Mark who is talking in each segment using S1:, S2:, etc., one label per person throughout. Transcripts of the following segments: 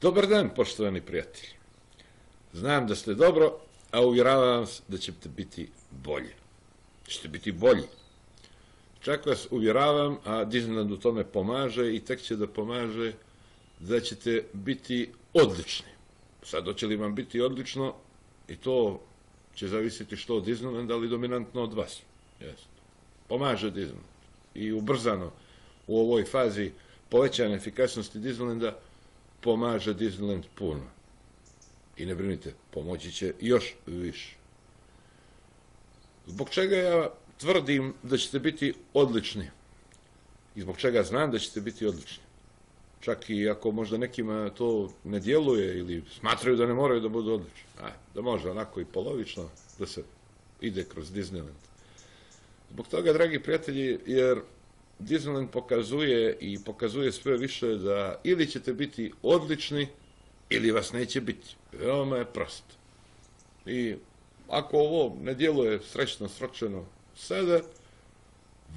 S1: Dobar dan, poštovani prijatelji. Znam da ste dobro, a uvjeravam vas da ćete biti bolje. Ćete biti bolji. Čak vas uvjeravam, a Disneyland u tome pomaže i tek će da pomaže da ćete biti odlični. Sad hoće li vam biti odlično i to će zavisiti što od Disneylanda, ali dominantno od vas. Jeste. Pomaže Disneyland. I ubrzano u ovoj fazi povećane efikasnosti Disneylanda pomaže Disneyland puno. I ne brinite, pomoći će još više. Zbog čega ja tvrdim da ćete biti odlični? I zbog čega znam da ćete biti odlični? Čak i ako možda nekima to ne djeluje ili smatraju da ne moraju da budu odlični. A, da može onako i polovično da se ide kroz Disneyland. Zbog toga, dragi prijatelji, jer Disneyland pokazuje i pokazuje sve više da ili ćete biti odlični ili vas neće biti. Veoma je prosto. I ako ovo ne djeluje srećno, sročeno sada,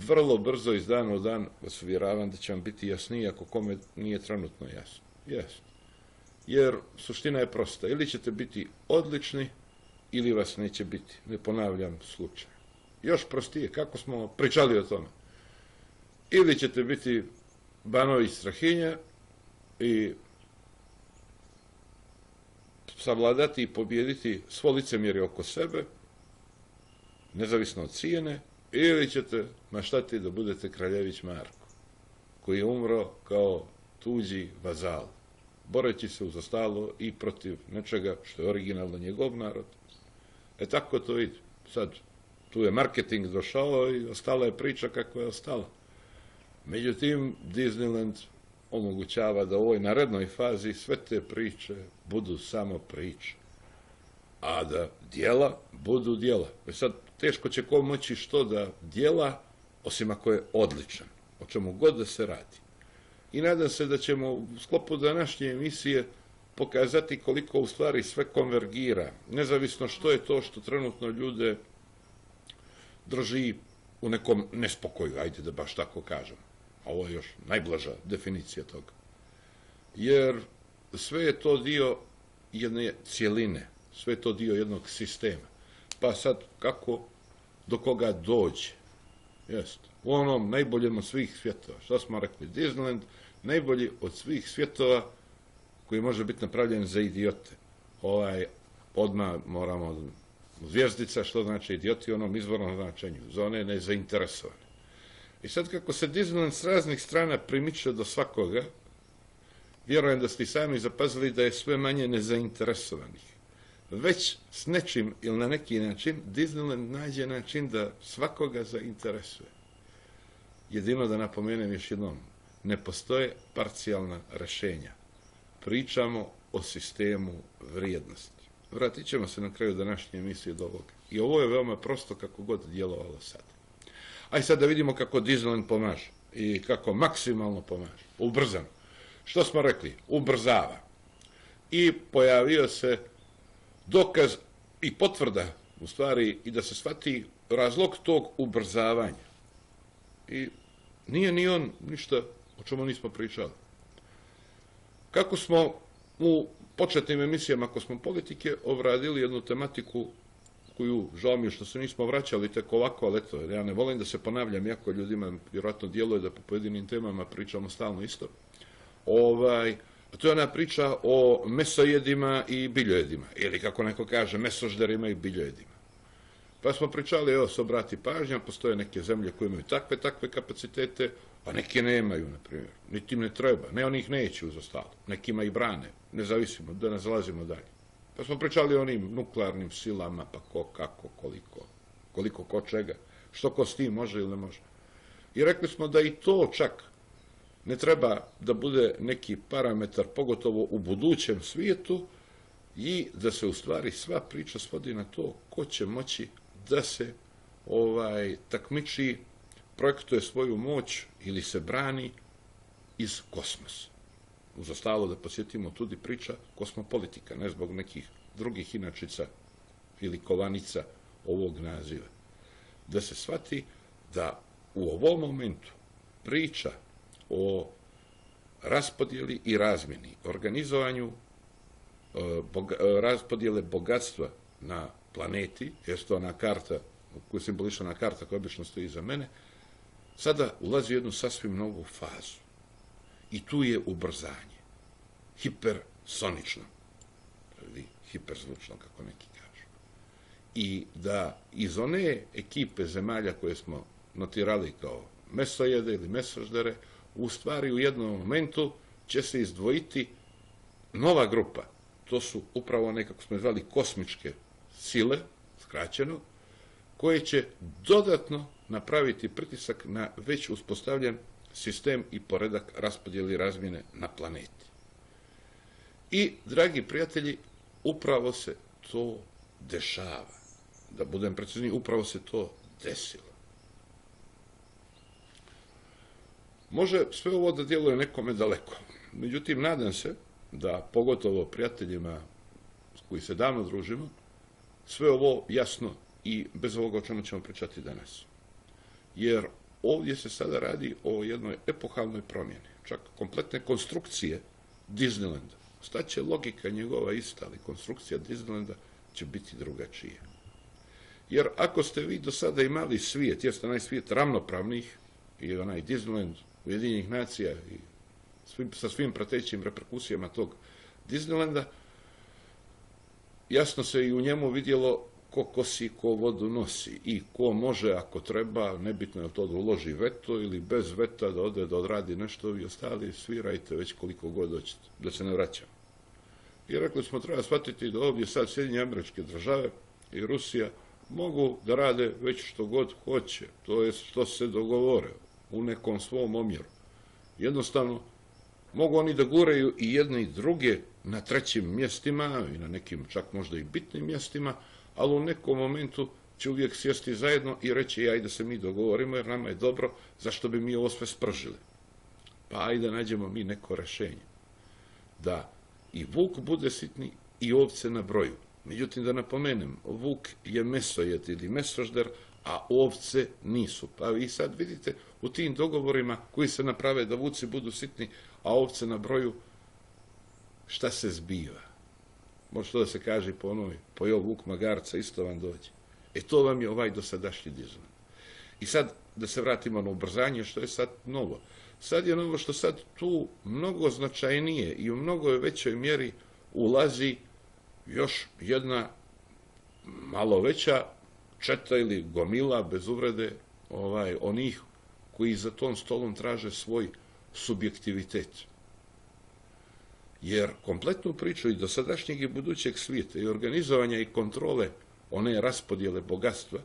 S1: vrlo brzo iz dana u dan vas uvjeravam da će vam biti jasnije ako kome nije trenutno jasno. Jasno. Jer suština je prosta. Ili ćete biti odlični ili vas neće biti. Ne ponavljam slučaj. Još prostije, kako smo pričali o tome. Ili ćete biti banovi strahinja i savladati i pobjediti svo licemjerje oko sebe, nezavisno od cijene, ili ćete maštati da budete kraljević Marko, koji je umro kao tuđi vazal, boreći se uz ostalo i protiv nečega što je originalno njegov narod. E tako to ide. Sad, tu je marketing došao i ostala je priča kakva je ostala. Međutim, Disneyland omogućava da u ovoj narednoj fazi sve te priče budu samo priče, a da dijela budu dijela. E sad, teško će ko moći što da dijela, osim ako je odličan, o čemu god da se radi. I nadam se da ćemo u sklopu današnje emisije pokazati koliko u stvari sve konvergira, nezavisno što je to što trenutno ljude drži u nekom nespokoju, ajde da baš tako kažem. Ovo je još najblaža definicija toga. Jer sve je to dio jedne cijeline, sve je to dio jednog sistema. Pa sad, kako do koga dođe? Jeste. U onom najboljem od svih svjetova. Šta smo rekli? Disneyland, najbolji od svih svjetova koji može biti napravljen za idiote. Ovaj, odmah moramo zvijezdica, što znači idioti u onom izvornom značenju, za one nezainteresovane. I sad kako se Disneyland s raznih strana primiče do svakoga, vjerujem da ste sami zapazili da je sve manje nezainteresovanih. Već s nečim ili na neki način Disneyland nađe način da svakoga zainteresuje. Jedino da napomenem još jednom, ne postoje parcijalna rešenja. Pričamo o sistemu vrijednosti. Vratit ćemo se na kraju današnje emisije do ovoga. I ovo je veoma prosto kako god djelovalo sad. Aj sad da vidimo kako Disneyland pomaže i kako maksimalno pomaže. Ubrzano. Što smo rekli? Ubrzava. I pojavio se dokaz i potvrda, u stvari, i da se shvati razlog tog ubrzavanja. I nije ni on ništa o čemu nismo pričali. Kako smo u početnim emisijama Kosmopolitike obradili jednu tematiku koju, žao mi je što se nismo vraćali tek ovako, ali eto, ja ne volim da se ponavljam, jako ljudima vjerojatno djeluje da po pojedinim temama pričamo stalno isto. Ovaj, a to je ona priča o mesojedima i biljojedima, ili kako neko kaže, mesožderima i biljojedima. Pa smo pričali, evo, se obrati pažnja, postoje neke zemlje koje imaju takve, takve kapacitete, a neke nemaju, na primjer. Niti im ne treba, ne oni ih neće uz ostalo. Nekima i brane, nezavisimo, da ne zalazimo dalje. Pa smo pričali o onim nuklearnim silama, pa ko, kako, koliko, koliko ko čega, što ko s tim može ili ne može. I rekli smo da i to čak ne treba da bude neki parametar, pogotovo u budućem svijetu, i da se u stvari sva priča svodi na to ko će moći da se ovaj takmiči, projektuje svoju moć ili se brani iz kosmosa uz ostalo da posjetimo tudi priča kosmopolitika, ne zbog nekih drugih inačica ili kovanica ovog naziva. Da se shvati da u ovom momentu priča o raspodjeli i razmjeni, organizovanju e, e, raspodjele bogatstva na planeti, jer to ona karta, koju simbolična karta koja obično stoji iza mene, sada ulazi u jednu sasvim novu fazu. I tu je ubrzanje. Hipersonično. Ili hiperzvučno, kako neki kažu. I da iz one ekipe zemalja koje smo notirali kao mesojede ili mesoždere, u stvari u jednom momentu će se izdvojiti nova grupa. To su upravo nekako smo zvali kosmičke sile, skraćeno, koje će dodatno napraviti pritisak na već uspostavljen sistem i poredak raspodjeli razmjene na planeti. I, dragi prijatelji, upravo se to dešava. Da budem precizni, upravo se to desilo. Može sve ovo da djeluje nekome daleko. Međutim, nadam se da, pogotovo prijateljima s koji se davno družimo, sve ovo jasno i bez ovoga o čemu ćemo pričati danas. Jer ovdje se sada radi o jednoj epohalnoj promjeni, čak kompletne konstrukcije Disneylanda. Staće logika njegova ista, ali konstrukcija Disneylanda će biti drugačija. Jer ako ste vi do sada imali svijet, jeste onaj svijet ravnopravnih i onaj Disneyland Ujedinjenih nacija i svim, sa svim pratećim reperkusijama tog Disneylanda, jasno se i u njemu vidjelo ko kosi, ko vodu nosi i ko može, ako treba, nebitno je to da uloži veto ili bez veta da ode da odradi nešto i ostali svirajte već koliko god hoćete, da se ne vraćamo. I rekli smo, treba shvatiti da ovdje sad Sjedinje američke države i Rusija mogu da rade već što god hoće, to je što se dogovore u nekom svom omjeru. Jednostavno, mogu oni da guraju i jedne i druge na trećim mjestima i na nekim čak možda i bitnim mjestima, ali u nekom momentu će uvijek sjesti zajedno i reći ajde se mi dogovorimo jer nama je dobro, zašto bi mi ovo sve spržili. Pa ajde nađemo mi neko rešenje. Da i vuk bude sitni i ovce na broju. Međutim, da napomenem, vuk je mesojet ili mesožder, a ovce nisu. Pa vi sad vidite u tim dogovorima koji se naprave da vuci budu sitni, a ovce na broju, šta se zbiva? Može to da se kaže po onoj, pojel vuk magarca, isto vam dođe. E to vam je ovaj dosadašnji dizon. I sad, da se vratimo na ubrzanje, što je sad novo. Sad je novo što sad tu mnogo značajnije i u mnogo većoj mjeri ulazi još jedna malo veća četa ili gomila bez uvrede ovaj onih koji za tom stolom traže svoj subjektivitet. Jer kompletnu priču i dosadašnjeg i budućeg svijeta i organizovanja i kontrole one raspodjele bogatstva,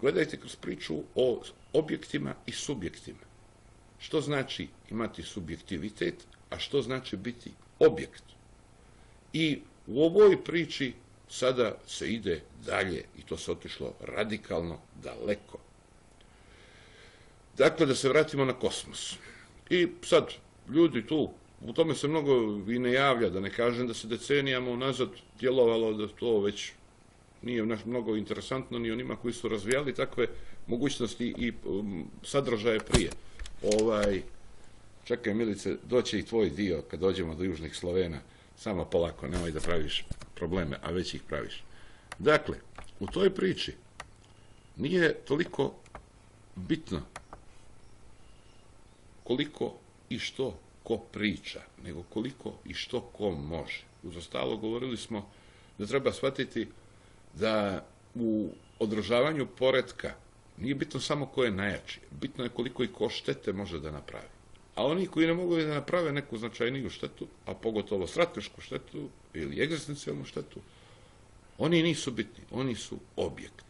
S1: gledajte kroz priču o objektima i subjektima. Što znači imati subjektivitet, a što znači biti objekt. I u ovoj priči sada se ide dalje i to se otišlo radikalno daleko. Dakle, da se vratimo na kosmos. I sad, ljudi tu, u tome se mnogo i ne javlja, da ne kažem da se decenijama unazad djelovalo da to već nije mnogo interesantno ni onima koji su razvijali takve mogućnosti i um, sadržaje prije. Ovaj, čekaj, Milice, doće i tvoj dio kad dođemo do Južnih Slovena. Samo polako, nemoj da praviš probleme, a već ih praviš. Dakle, u toj priči nije toliko bitno koliko i što ko priča, nego koliko i što ko može. Uz ostalo govorili smo da treba shvatiti da u održavanju poredka nije bitno samo ko je najjači, bitno je koliko i ko štete može da napravi. A oni koji ne mogu da naprave neku značajniju štetu, a pogotovo stratešku štetu ili egzistencijalnu štetu, oni nisu bitni, oni su objekt.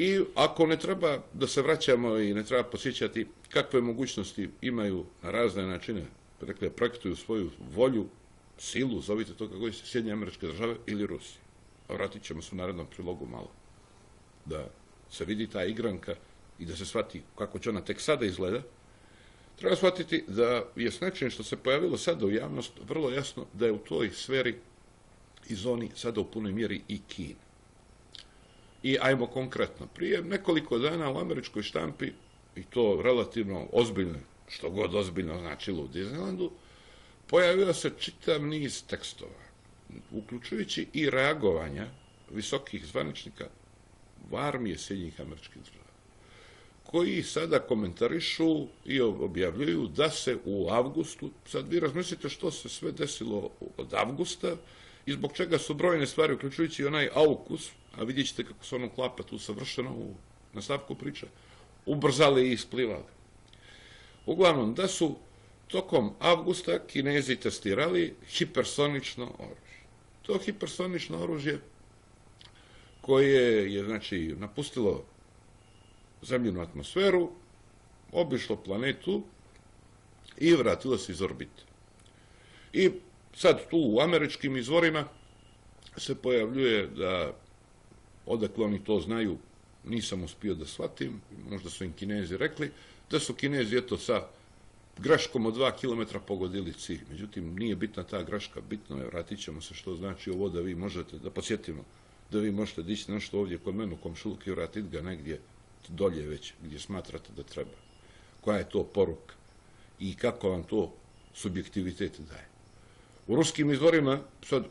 S1: I ako ne treba da se vraćamo i ne treba posjećati kakve mogućnosti imaju na razne načine, rekli, projektuju svoju volju, silu, zovite to kako se Sjedinje američke države ili Rusije. A vratit ćemo se u narednom prilogu malo. Da se vidi ta igranka i da se shvati kako će ona tek sada izgleda, treba shvatiti da je s što se pojavilo sada u javnost vrlo jasno da je u toj sferi i zoni sada u punoj mjeri i Kina. I ajmo konkretno, prije nekoliko dana u američkoj štampi, i to relativno ozbiljne što god ozbiljno značilo u Disneylandu, pojavio se čitav niz tekstova, uključujući i reagovanja visokih zvaničnika armije Sjednjih američkih država, koji sada komentarišu i objavljuju da se u avgustu, sad vi razmislite što se sve desilo od avgusta i zbog čega su brojne stvari, uključujući onaj aukus, a vidjet ćete kako se ono klapa tu savršeno u nastavku priče, ubrzali i isplivali. Uglavnom, da su tokom avgusta kinezi testirali hipersonično oružje. To hipersonično oružje koje je znači napustilo zemljenu atmosferu, obišlo planetu i vratilo se iz orbite. I sad tu u američkim izvorima se pojavljuje da odakle oni to znaju, nisam uspio da shvatim, možda su im kinezi rekli, da su kinezi eto sa graškom od dva kilometra pogodili cilj. Međutim, nije bitna ta graška, bitno je, vratit ćemo se što znači ovo da vi možete, da posjetimo, da vi možete dići nešto ovdje kod mene u komšulku i vratiti ga negdje dolje već, gdje smatrate da treba. Koja je to poruka i kako vam to subjektivitet daje. U ruskim izvorima, sad,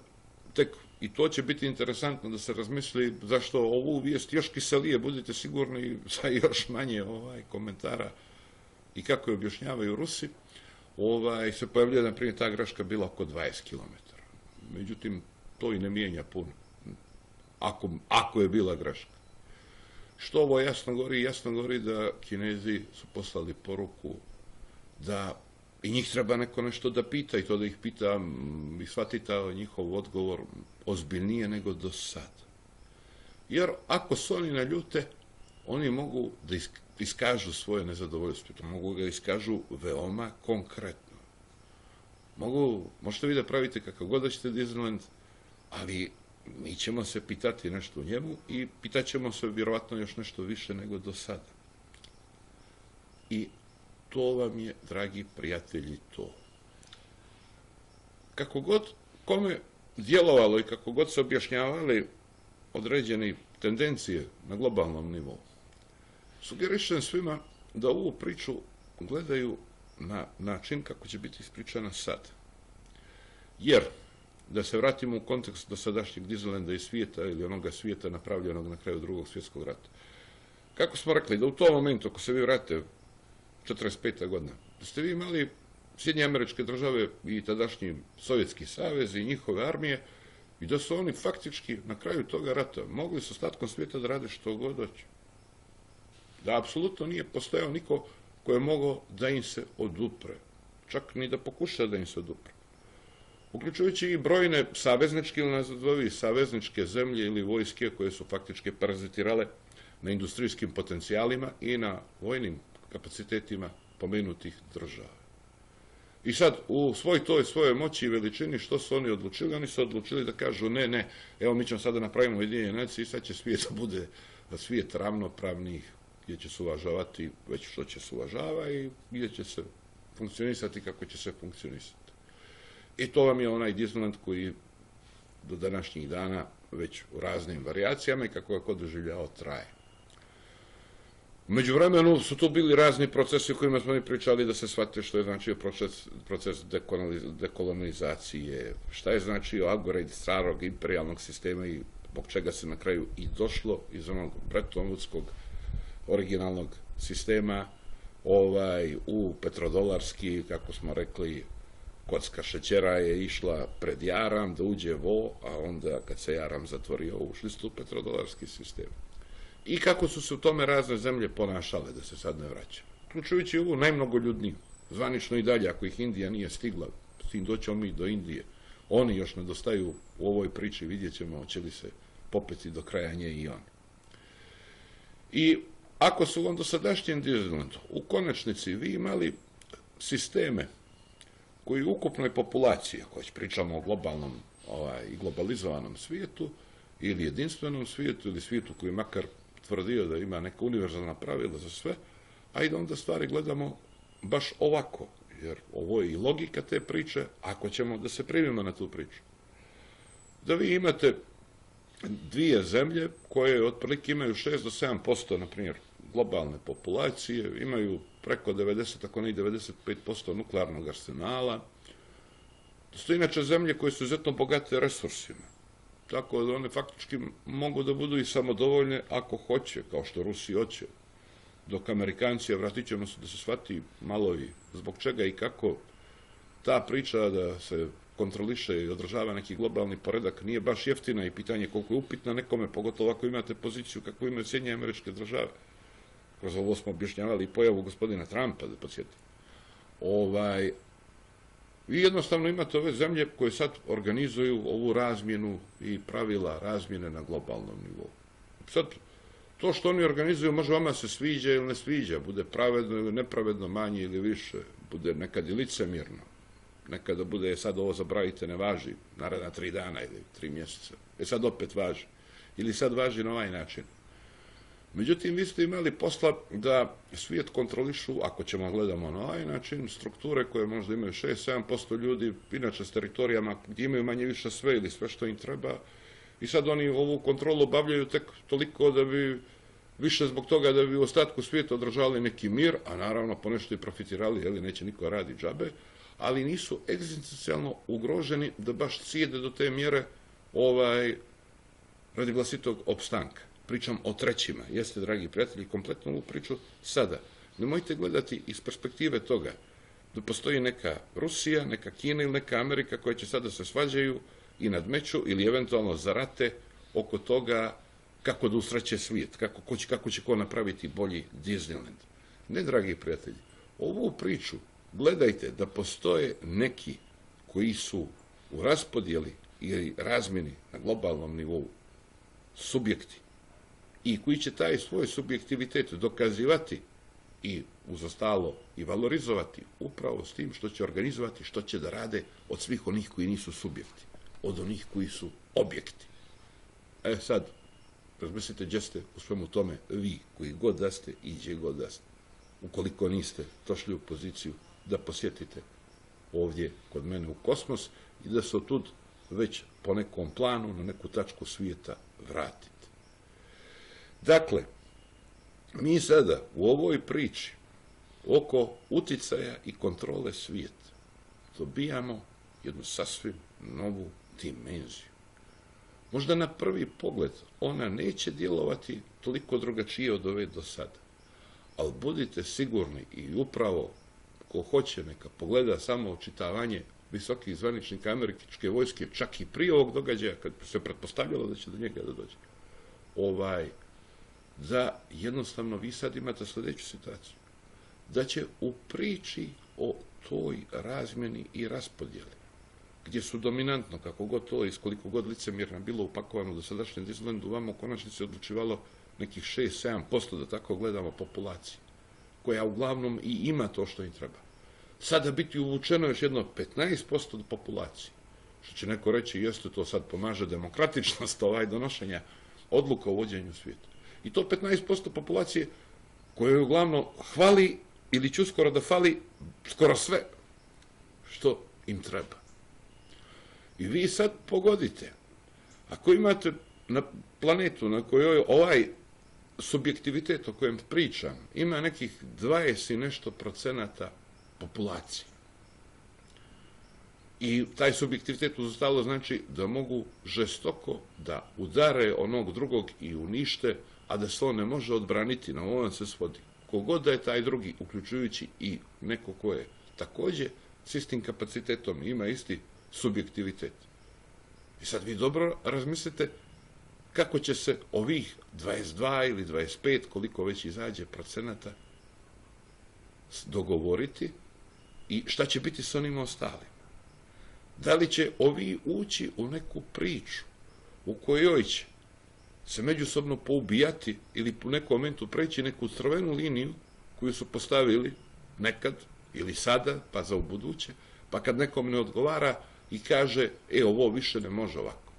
S1: tek i to će biti interesantno da se razmisli zašto ovu vijest još kiselije, budite sigurni, sa još manje ovaj komentara i kako je objašnjavaju Rusi, ovaj, se pojavljuje, na primjer, ta graška bila oko 20 km. Međutim, to i ne mijenja puno. Ako, ako je bila graška. Što ovo jasno govori? Jasno govori da Kinezi su poslali poruku da i njih treba neko nešto da pita i to da ih pita i shvatita njihov odgovor ozbiljnije nego do sad. Jer ako su oni na ljute, oni mogu da iskažu svoje nezadovoljstvo, mogu ga iskažu veoma konkretno. Mogu, možete vi da pravite kakav god da ćete Disneyland, ali mi ćemo se pitati nešto u njemu i pitaćemo se vjerovatno još nešto više nego do sada. I to vam je, dragi prijatelji, to. Kako god kome djelovalo i kako god se objašnjavali određene tendencije na globalnom nivou, sugerišem svima da ovu priču gledaju na način kako će biti ispričana sad. Jer, da se vratimo u kontekst dosadašnjeg Disneylanda i svijeta ili onoga svijeta napravljenog na kraju drugog svjetskog rata. Kako smo rekli, da u tom momentu, ako se vi vrate 45. godina, da ste vi imali Sjedinje američke države i tadašnji Sovjetski savez i njihove armije i da su oni faktički na kraju toga rata mogli sa ostatkom svijeta da rade što god hoće. Da apsolutno nije postojao niko ko je mogao da im se odupre. Čak ni da pokuša da im se odupre. Uključujući i brojne savezničke ili nazovi savezničke zemlje ili vojske koje su faktički parazitirale na industrijskim potencijalima i na vojnim kapacitetima pomenutih država. I sad, u svoj toj svojoj moći i veličini, što su oni odlučili? Oni su odlučili da kažu ne, ne, evo mi ćemo sada napravimo ujedinjenje nacije i sad će svijet da bude da svijet ravnopravnih, gdje će se uvažavati već što će se uvažava i gdje će se funkcionisati kako će se funkcionisati. I to vam je onaj Disneyland koji do današnjih dana već u raznim variacijama i kako je kod doživljao traje. Među vremenu su tu bili razni procesi o kojima smo mi pričali da se shvate što je značio proces, proces dekolonizacije, šta je značio upgrade starog imperialnog sistema i zbog čega se na kraju i došlo iz onog Brettonwoodskog originalnog sistema ovaj, u petrodolarski, kako smo rekli, kocka šećera je išla pred jaram da uđe vo, a onda kad se jaram zatvorio, ušli su petrodolarski sistem i kako su se u tome razne zemlje ponašale, da se sad ne vraćam. Uključujući ovu najmnogoljudniju, zvanično i dalje, ako ih Indija nije stigla, s tim doćemo mi do Indije, oni još nedostaju u ovoj priči, vidjet ćemo hoće li se popeti do kraja nje i oni. I ako su vam dosadašnjem Disneylandu u konačnici vi imali sisteme koji u ukupnoj populaciji, ako već pričamo o globalnom ovaj, i globalizovanom svijetu, ili jedinstvenom svijetu, ili svijetu koji makar tvrdio da ima neka univerzalna pravila za sve, a i da onda stvari gledamo baš ovako, jer ovo je i logika te priče, ako ćemo da se primimo na tu priču. Da vi imate dvije zemlje koje otprilike imaju 6 do 7%, na primjer, globalne populacije, imaju preko 90, ako ne i 95% nuklearnog arsenala. To su inače zemlje koje su izuzetno bogate resursima. Tako da one faktički mogu da budu i samodovoljne ako hoće, kao što Rusi hoće. Dok Amerikanci, vratit ćemo se da se shvati malo i zbog čega i kako ta priča da se kontroliše i održava neki globalni poredak nije baš jeftina i pitanje koliko je upitna nekome, pogotovo ako imate poziciju kako imaju Sjedinje američke države. Kroz ovo smo objašnjavali i pojavu gospodina Trumpa, da podsjetim. Ovaj, Vi jednostavno imate ove zemlje koje sad organizuju ovu razmjenu i pravila razmjene na globalnom nivou. Sad, to što oni organizuju može vama se sviđa ili ne sviđa, bude pravedno ili nepravedno, manje ili više, bude nekad i licemirno, nekada bude, sad ovo zabravite, ne važi, naredna tri dana ili tri mjeseca, e sad opet važi, ili sad važi na ovaj način. Međutim, vi ste imali posla da svijet kontrolišu, ako ćemo gledamo na ovaj način, strukture koje možda imaju 6-7% ljudi, inače s teritorijama gdje imaju manje više sve ili sve što im treba, i sad oni ovu kontrolu obavljaju tek toliko da bi više zbog toga da bi u ostatku svijeta održali neki mir, a naravno ponešto i profitirali, jeli neće niko radi džabe, ali nisu egzistencijalno ugroženi da baš cijede do te mjere ovaj, radi vlastitog opstanka pričam o trećima. Jeste, dragi prijatelji, kompletno ovu priču sada. Nemojte gledati iz perspektive toga da postoji neka Rusija, neka Kina ili neka Amerika koja će sada se svađaju i nadmeću ili eventualno zarate oko toga kako da usreće svijet, kako, ko će, kako će ko napraviti bolji Disneyland. Ne, dragi prijatelji, ovu priču gledajte da postoje neki koji su u raspodijeli ili razmjeni na globalnom nivou subjekti i koji će taj svoj subjektivitet dokazivati i uz ostalo i valorizovati upravo s tim što će organizovati, što će da rade od svih onih koji nisu subjekti, od onih koji su objekti. E sad, razmislite gdje ste u svemu tome vi, koji god da ste i gdje god da ste, ukoliko niste došli u poziciju da posjetite ovdje kod mene u kosmos i da se otud već po nekom planu na neku tačku svijeta vratite. Dakle, mi sada u ovoj priči oko uticaja i kontrole svijeta dobijamo jednu sasvim novu dimenziju. Možda na prvi pogled ona neće djelovati toliko drugačije od ove do sada. Ali budite sigurni i upravo ko hoće neka pogleda samo očitavanje visokih zvaničnika američke vojske, čak i prije ovog događaja, kad se pretpostavljalo da će do njega da dođe. Ovaj, da jednostavno vi sad imate sljedeću situaciju. Da će u priči o toj razmjeni i raspodjeli, gdje su dominantno, kako god to, iz koliko god licemjerna bilo upakovano do sadašnjem Disneylandu, vam u konačnici odlučivalo nekih 6-7%, da tako gledamo, populacije, koja uglavnom i ima to što im treba. Sada biti uvučeno još jedno 15% do populacije. Što će neko reći, jeste to sad pomaže demokratičnost ovaj donošenja odluka o vođenju svijeta. I to 15% populacije koje je uglavnom hvali ili ću skoro da fali skoro sve što im treba. I vi sad pogodite, ako imate na planetu na kojoj ovaj subjektivitet o kojem pričam ima nekih 20 i nešto procenata populacije. I taj subjektivitet uzostalo znači da mogu žestoko da udare onog drugog i unište a da se on ne može odbraniti, na ovom se svodi. Kogod da je taj drugi, uključujući i neko ko je takođe s istim kapacitetom ima isti subjektivitet. I sad vi dobro razmislite kako će se ovih 22 ili 25, koliko već izađe procenata, dogovoriti i šta će biti s onim ostalim. Da li će ovi ući u neku priču u kojoj će se međusobno poubijati ili u nekom momentu preći neku crvenu liniju koju su postavili nekad ili sada, pa za u buduće, pa kad nekom ne odgovara i kaže, e, ovo više ne može ovako.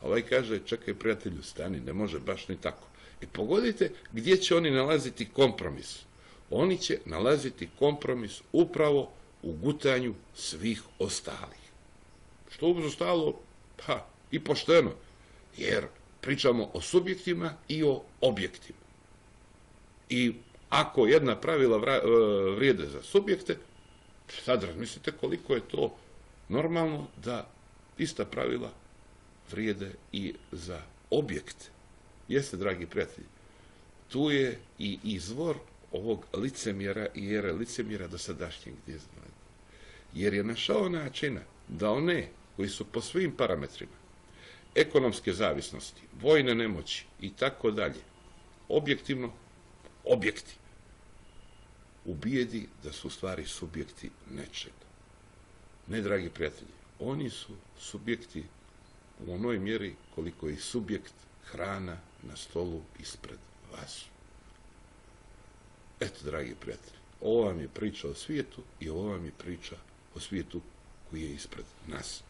S1: A ovaj kaže, čekaj prijatelju, stani, ne može baš ni tako. I pogodite gdje će oni nalaziti kompromis. Oni će nalaziti kompromis upravo u gutanju svih ostalih. Što ubrzo stalo, pa, i pošteno, jer pričamo o subjektima i o objektima. I ako jedna pravila e, vrijede za subjekte, sad razmislite koliko je to normalno da ista pravila vrijede i za objekte. Jeste, dragi prijatelji, tu je i izvor ovog licemjera i ere licemjera do sadašnjeg Disneylanda. Jer je našao načina da one koji su po svim parametrima ekonomske zavisnosti, vojne nemoći i tako dalje, objektivno objekti, ubijedi da su stvari subjekti nečega. Ne, dragi prijatelji, oni su subjekti u onoj mjeri koliko je subjekt hrana na stolu ispred vas. Eto, dragi prijatelji, ovo vam je priča o svijetu i ovo vam je priča o svijetu koji je ispred nas.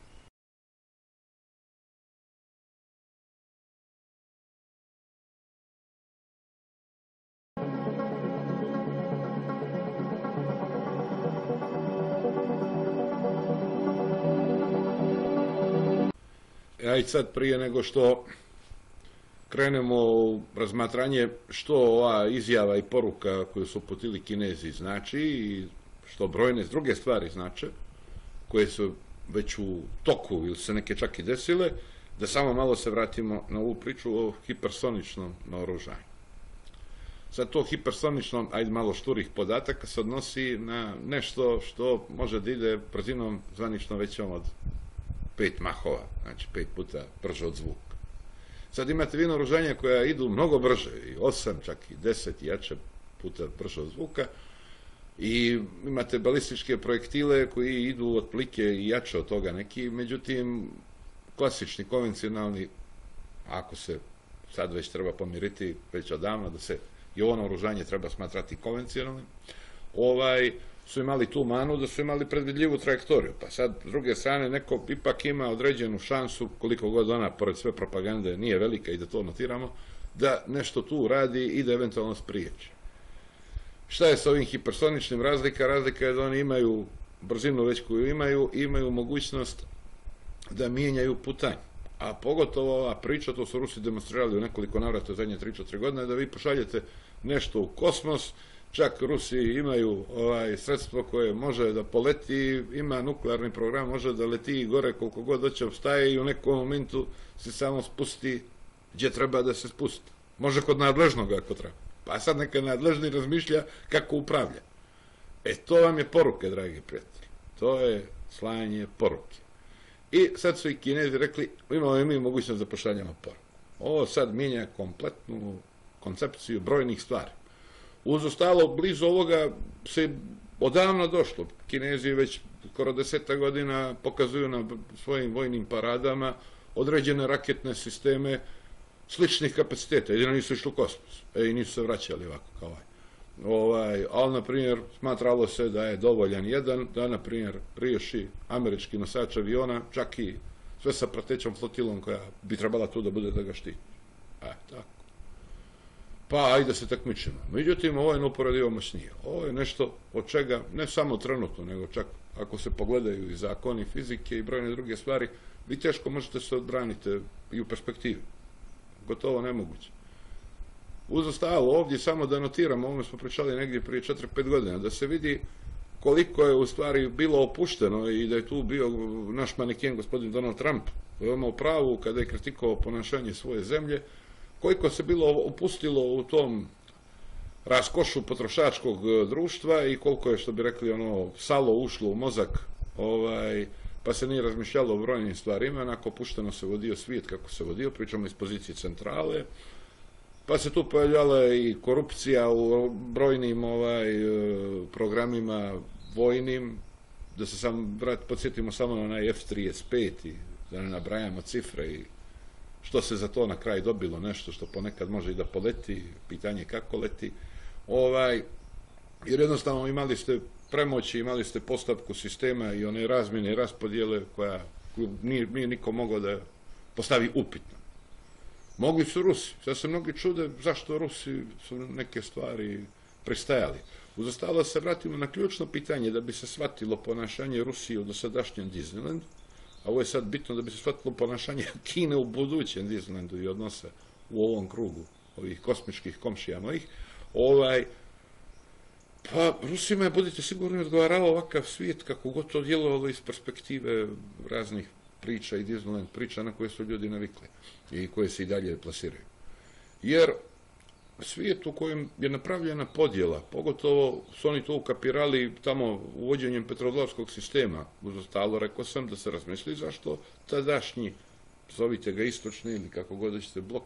S1: Ja i sad prije nego što krenemo u razmatranje što ova izjava i poruka koju su uputili kinezi znači i što brojne druge stvari znače, koje su već u toku ili se neke čak i desile, da samo malo se vratimo na ovu priču o hipersoničnom naoružanju. Sad to hipersonično, ajde malo šturih podataka, se odnosi na nešto što može da ide brzinom zvanično većom od pet mahova, znači pet puta brže od zvuka. Sad imate vi naoružanja koja idu mnogo brže, i osam, čak i deset jače puta brže od zvuka, i imate balističke projektile koji idu otplike i jače od toga neki, međutim, klasični, konvencionalni, ako se sad već treba pomiriti, već odavno da se i ovo naoružanje treba smatrati konvencionalnim, ovaj, su imali tu manu da su imali predvidljivu trajektoriju. Pa sad, s druge strane, neko ipak ima određenu šansu, koliko god ona, pored sve propagande, nije velika i da to notiramo, da nešto tu radi i da eventualno spriječi. Šta je sa ovim hipersoničnim razlika? Razlika je da oni imaju brzinu već koju imaju, imaju mogućnost da mijenjaju putanj. A pogotovo ova priča, to su Rusi demonstrirali u nekoliko navrata u zadnje 3-4 godine, da vi pošaljete nešto u kosmos, čak Rusi imaju ovaj sredstvo koje može da poleti, ima nuklearni program, može da leti gore koliko god doće obstaje i u nekom momentu se samo spusti gdje treba da se spusti. Može kod nadležnog ako treba. Pa sad neka nadležni razmišlja kako upravlja. E to vam je poruke, dragi prijatelji. To je slanje poruke. I sad su i kinezi rekli, imamo mi mogućnost da pošaljamo poruku. Ovo sad mijenja kompletnu koncepciju brojnih stvari. Uz ostalo, blizu ovoga se odavno došlo. Kinezi već skoro deseta godina pokazuju na svojim vojnim paradama određene raketne sisteme sličnih kapaciteta, jedino nisu išli u kosmos e, i nisu se vraćali ovako kao ovaj. Ovaj, ali, na primjer, smatralo se da je dovoljan jedan, da, na primjer, riješi američki nosač aviona, čak i sve sa pratećom flotilom koja bi trebala tu da bude da ga štiti. E, tako pa ajde se takmičimo. Međutim, ovo je neuporedivo moćnije. Ovo je nešto od čega, ne samo trenutno, nego čak ako se pogledaju i zakoni fizike i brojne druge stvari, vi teško možete se odbraniti i u perspektivi. Gotovo nemoguće. Uz ostalo, ovdje samo da notiramo, ovome smo pričali negdje prije 4-5 godina, da se vidi koliko je u stvari bilo opušteno i da je tu bio naš maneken gospodin Donald Trump, veoma u pravu kada je kritikovao ponašanje svoje zemlje, koliko se bilo opustilo u tom raskošu potrošačkog e, društva i koliko je, što bi rekli, ono, salo ušlo u mozak, ovaj, pa se nije razmišljalo o brojnim stvarima, onako pušteno se vodio svijet kako se vodio, pričamo iz pozicije centrale, pa se tu pojavljala i korupcija u brojnim ovaj, e, programima vojnim, da se sam, brat, podsjetimo samo na onaj F-35 i da ne nabrajamo cifre i što se za to na kraj dobilo nešto što ponekad može i da poleti, pitanje kako leti, ovaj, jer jednostavno imali ste premoći, imali ste postavku sistema i one razmjene i raspodjele koja nije, nije niko mogao da postavi upitno. Mogli su Rusi. Sad se mnogi čude zašto Rusi su neke stvari pristajali. Uz ostalo se vratimo na ključno pitanje da bi se shvatilo ponašanje Rusije u dosadašnjem Disneylandu, a ovo je sad bitno da bi se shvatilo ponašanje Kine u budućem Disneylandu i odnose u ovom krugu ovih kosmičkih komšija mojih, ovaj, Pa, Rusima je, budite sigurni, odgovarao ovakav svijet, kako god to djelovalo iz perspektive raznih priča i Disneyland priča na koje su ljudi navikli i koje se i dalje plasiraju. Jer svijet u kojem je napravljena podjela, pogotovo su oni to ukapirali tamo uvođenjem petrodolarskog sistema, uz ostalo rekao sam da se razmisli zašto tadašnji, zovite ga istočni ili kako god ćete blok,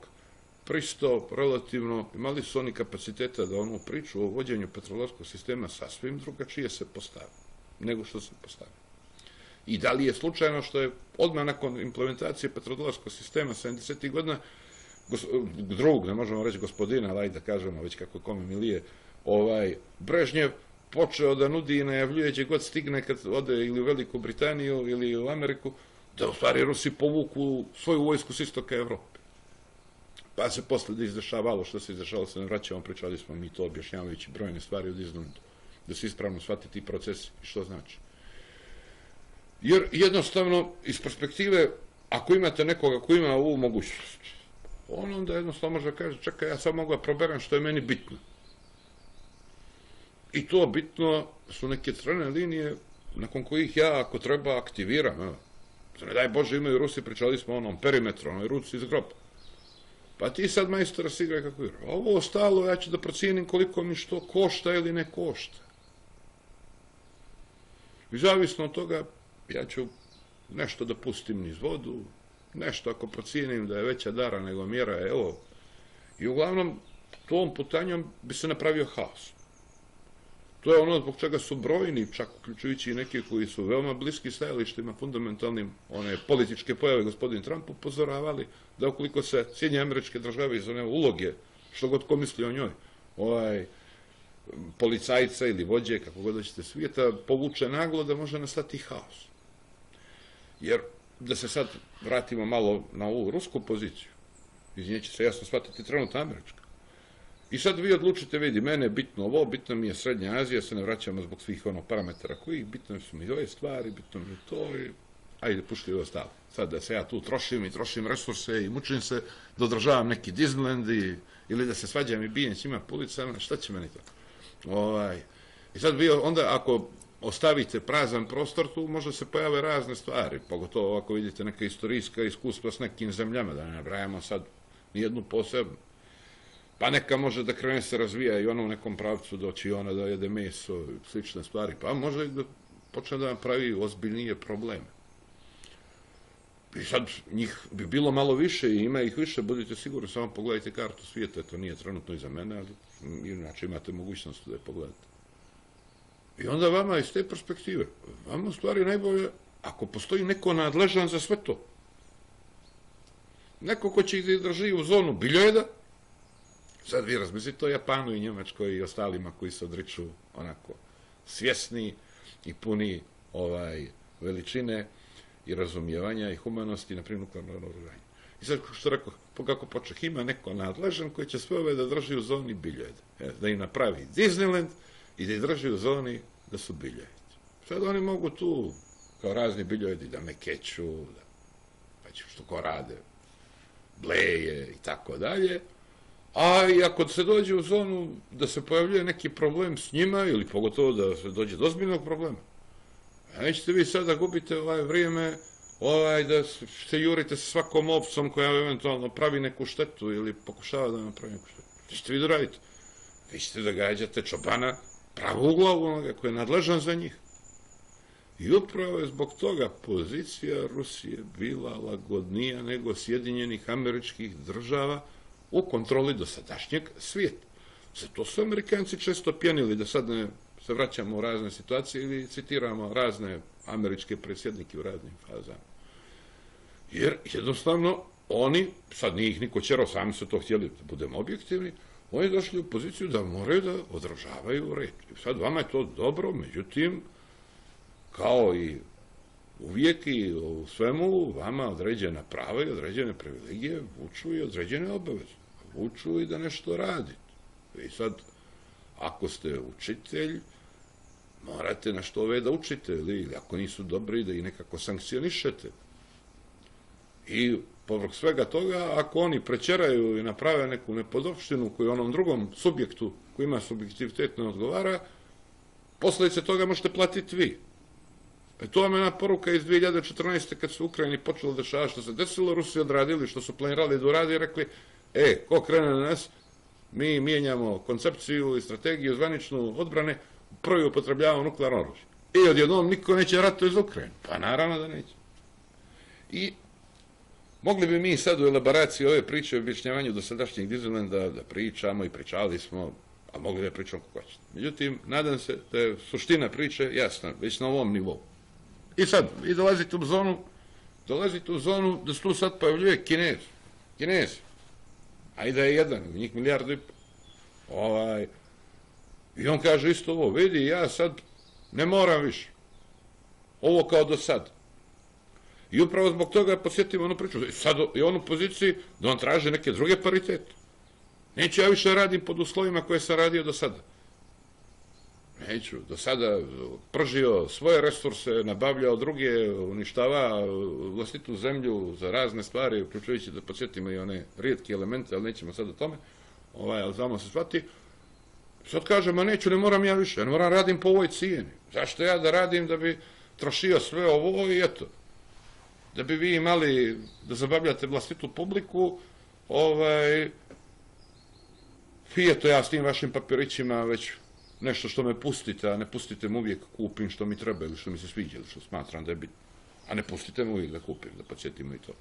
S1: pristo relativno, imali su oni kapaciteta da onu priču o vođenju petrolarskog sistema sasvim drugačije se postavi, nego što se postavi. I da li je slučajno što je odmah nakon implementacije petrodolarskog sistema 70. godina drug, ne možemo reći gospodina, ali da kažemo već kako kome milije, ovaj, Brežnjev počeo da nudi i najavljujeće god stigne kad ode ili u Veliku Britaniju ili u Ameriku, da u stvari Rusi povuku svoju vojsku s istoka Evrope. Pa se posle da izdešavalo što se izdešavalo, se ne vraćamo, pričali smo mi to objašnjavajući brojne stvari u Disneylandu, da se ispravno shvati ti procesi i što znači. Jer jednostavno, iz perspektive, ako imate nekoga ko ima ovu mogućnost, on onda jednostavno može da kaže, čekaj, ja sad mogu da proberem što je meni bitno. I to bitno su neke crne linije nakon kojih ja, ako treba, aktiviram. Evo. Ne daj Bože, imaju Rusi, pričali smo o onom perimetru, onoj ruci iz groba. Pa ti sad majstora si igraj kako igra. Ovo ostalo, ja ću da procijenim koliko mi što košta ili ne košta. I zavisno od toga, ja ću nešto da pustim niz vodu, nešto ako procijenim da je veća dara nego mjera, evo. I uglavnom, tom putanjom bi se napravio haos. To je ono zbog čega su brojni, čak uključujući i neki koji su veoma bliski stajalištima fundamentalnim one političke pojave gospodin Trump upozoravali da ukoliko se Sjedinje američke države iz one uloge, što god ko misli o njoj, ovaj, policajca ili vođe, kako god ćete svijeta, povuče naglo da može nastati haos. Jer da se sad vratimo malo na ovu rusku poziciju, iz nje će se jasno shvatiti trenutno američka. I sad vi odlučite, vidi, mene je bitno ovo, bitno mi je Srednja Azija, se ne vraćamo zbog svih ono parametara koji, bitno su mi ove stvari, bitno mi je to i ajde, pušti ovo ostalo. Sad da se ja tu trošim i trošim resurse i mučim se da održavam neki Disneyland i, ili da se svađam i bijem s njima pulicama, šta će meni to? Ovaj, I sad vi onda, ako ostavite prazan prostor, tu možda se pojave razne stvari, pogotovo ako vidite neka istorijska iskustva s nekim zemljama, da ne nabrajamo sad nijednu posebnu. Pa neka može da krene se razvija i ona u nekom pravcu doći ona da jede meso i slične stvari, pa može i da počne da nam pravi ozbiljnije probleme. I sad njih bi bilo malo više i ima ih više, budite sigurni, samo pogledajte kartu svijeta, to nije trenutno iza mene, ali inače imate mogućnost da je pogledate. I onda vama iz te perspektive, vama u stvari najbolje, ako postoji neko nadležan za sve to, neko ko će ih da drži u zonu biljojeda, sad vi razmislite o Japanu i Njemačkoj i ostalima koji se odriču onako svjesni i puni ovaj veličine i razumijevanja i humanosti, na primjer nuklearno naoružanje. I sad, što rekao, kako poček, ima neko nadležan koji će sve ove da drži u zoni biljojeda. E, da im napravi Disneyland, i da ih drži u zoni da su biljojedi. Sad oni mogu tu, kao razni biljojedi, da me keću, da, pa će što ko rade, bleje i tako dalje, a i ako se dođe u zonu da se pojavljuje neki problem s njima, ili pogotovo da se dođe do ozbiljnog problema, nećete vi sada gubite ovaj vrijeme ovaj, da se jurite sa svakom opcom koja eventualno pravi neku štetu ili pokušava da napravi neku štetu. Što vi da radite? Vi ćete da gađate čobana pravo u glavu onoga koji je nadležan za njih. I upravo je zbog toga pozicija Rusije bila lagodnija nego Sjedinjenih američkih država u kontroli dosadašnjeg svijeta. Zato su Amerikanci često pjenili, da sad ne se vraćamo u razne situacije ili citiramo razne američke predsjednike u raznim fazama. Jer jednostavno oni, sad nije ih niko čerao, sami su to htjeli da budemo objektivni, oni došli u poziciju da moraju da održavaju red. I sad vama je to dobro, međutim, kao i uvijek i u svemu, vama određena prava i određene privilegije vuču i određene obaveze. Vuču i da nešto radite. I sad, ako ste učitelj, morate na što ove da učite, ili ako nisu dobri, da ih nekako sankcionišete. I povrh svega toga, ako oni prećeraju i naprave neku nepodopštinu koju onom drugom subjektu koji ima subjektivitet ne odgovara, Posljedice toga možete platiti vi. E to vam je jedna poruka iz 2014. kad se u Ukrajini počelo dešavati što se desilo, Rusi odradili što su planirali da uradi i rekli, e, ko krene na nas, mi mijenjamo koncepciju i strategiju zvaničnu odbrane, prvi upotrebljavamo nuklearno oružje. I odjednom niko neće ratu iz Ukrajine. Pa naravno da neće. I mogli bi mi sad u elaboraciji ove priče o objašnjavanju dosadašnjeg Disneylanda da pričamo i pričali smo, a mogli da pričamo kako hoćete. Međutim, nadam se da je suština priče jasna, već na ovom nivou. I sad, vi dolazite u zonu, dolazite u zonu da se tu sad pojavljuje Kinez. Kinez. A i da je jedan, njih milijardu i ovaj, I on kaže isto ovo, vidi, ja sad ne moram više. Ovo kao do sad. I upravo zbog toga posjetimo onu priču. I sad je on u poziciji da on traži neke druge paritete. Neću ja više radim pod uslovima koje sam radio do sada. Neću. Do sada pržio svoje resurse, nabavljao druge, uništava vlastitu zemlju za razne stvari, uključujući da podsjetimo i one rijetke elemente, ali nećemo sad o tome, ovaj, ali znamo se shvati. Sad kaže, ma neću, ne moram ja više, ne moram radim po ovoj cijeni. Zašto ja da radim da bi trošio sve ovo i eto. Da bi vi imali, da zabavljate vlastitu publiku, ovaj, i eto ja s tim vašim papirićima već nešto što me pustite, a ne pustite me uvijek kupim što mi treba ili što mi se sviđa ili što smatram da je bitno. A ne pustite me uvijek da kupim, da podsjetimo i to.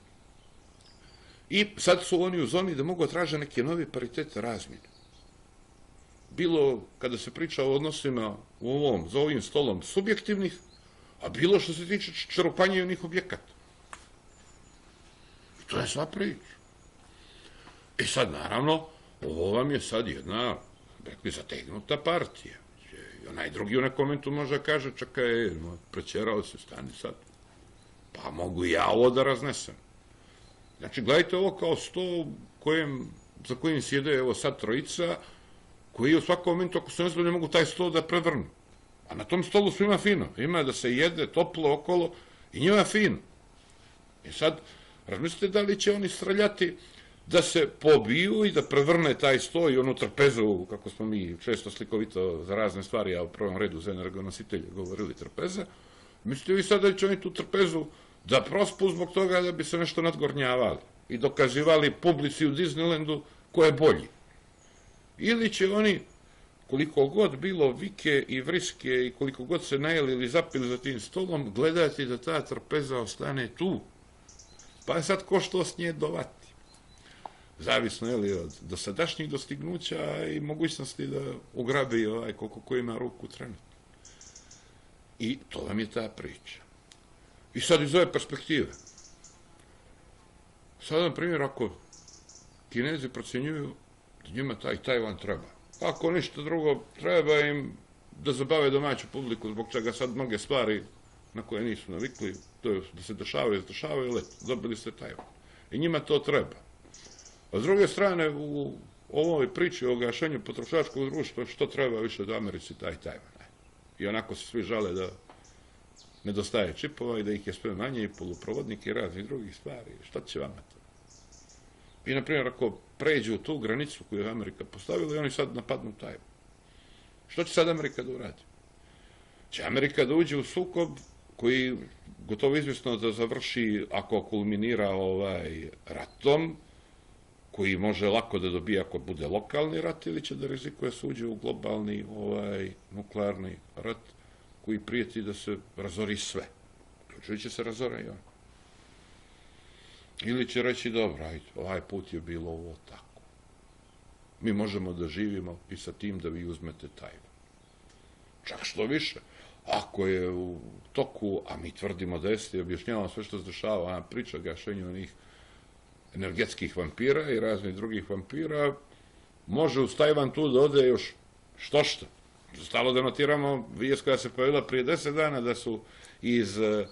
S1: I sad su oni u zoni da mogu traže neke nove paritete razmjene. Bilo kada se priča o odnosima u ovom, za ovim stolom subjektivnih, a bilo što se tiče čerupanja onih objekata. To je sva priča. I sad, naravno, ovo vam je sad jedna rekli, zategnuta partija. Onaj drugi u nekom momentu može kaže, čekaj, prećerao se, stani sad. Pa mogu ja ovo da raznesem. Znači, gledajte ovo kao sto kojem, za kojim sjede, evo sad trojica, koji u svakom momentu, ako se ne ne mogu taj sto da prevrnu. A na tom stolu svima fino. Ima da se jede toplo okolo i njima fino. I sad, razmislite da li će oni streljati da se pobiju i da prevrne taj sto i onu trpezu, kako smo mi često slikovito za razne stvari, a u prvom redu za energonositelje govorili trpeza, mislite vi sad da će oni tu trpezu da prospu zbog toga da bi se nešto nadgornjavali i dokazivali publici u Disneylandu ko je bolji. Ili će oni, koliko god bilo vike i vriske i koliko god se najeli ili zapili za tim stolom, gledati da ta trpeza ostane tu. Pa je sad ko što s nje dovati zavisno je li od dosadašnjih dostignuća i mogućnosti da ugrabi ovaj koliko ko ima ruku trenutno. I to vam je ta priča. I sad iz ove perspektive. Sad, na primjer, ako kinezi procjenjuju da njima taj Tajvan treba. Ako ništa drugo, treba im da zabave domaću publiku, zbog čega sad mnoge stvari na koje nisu navikli, to je da se dešavaju, dešavaju, let, dobili ste Tajvan. I njima to treba. A s druge strane, u ovoj priči o gašenju potrošačkog društva, što treba više do Americi, taj Tajvan. I onako se svi žale da nedostaje čipova i da ih je sve manje i poluprovodnike i raznih drugih stvari. Šta će vama to? I, na primjer, ako pređu tu granicu koju je Amerika postavila i oni sad napadnu Tajvan. Što će sad Amerika da uradi? Će Amerika da uđe u sukob koji gotovo izvjesno da završi ako kulminira ovaj ratom, koji može lako da dobije ako bude lokalni rat ili će da rizikuje suđe u globalni ovaj, nuklearni rat koji prijeti da se razori sve. Uključujući se razora i on. Ili će reći, dobro, ajde, ovaj put je bilo ovo tako. Mi možemo da živimo i sa tim da vi uzmete tajnu. Čak što više, ako je u toku, a mi tvrdimo da jeste objašnjavamo sve što se dešava, ona priča gašenju onih energetskih vampira i raznih drugih vampira, može uz Tajvan tu da ode još što što. Stalo da notiramo vijest koja se pojavila prije deset dana da su iz uh,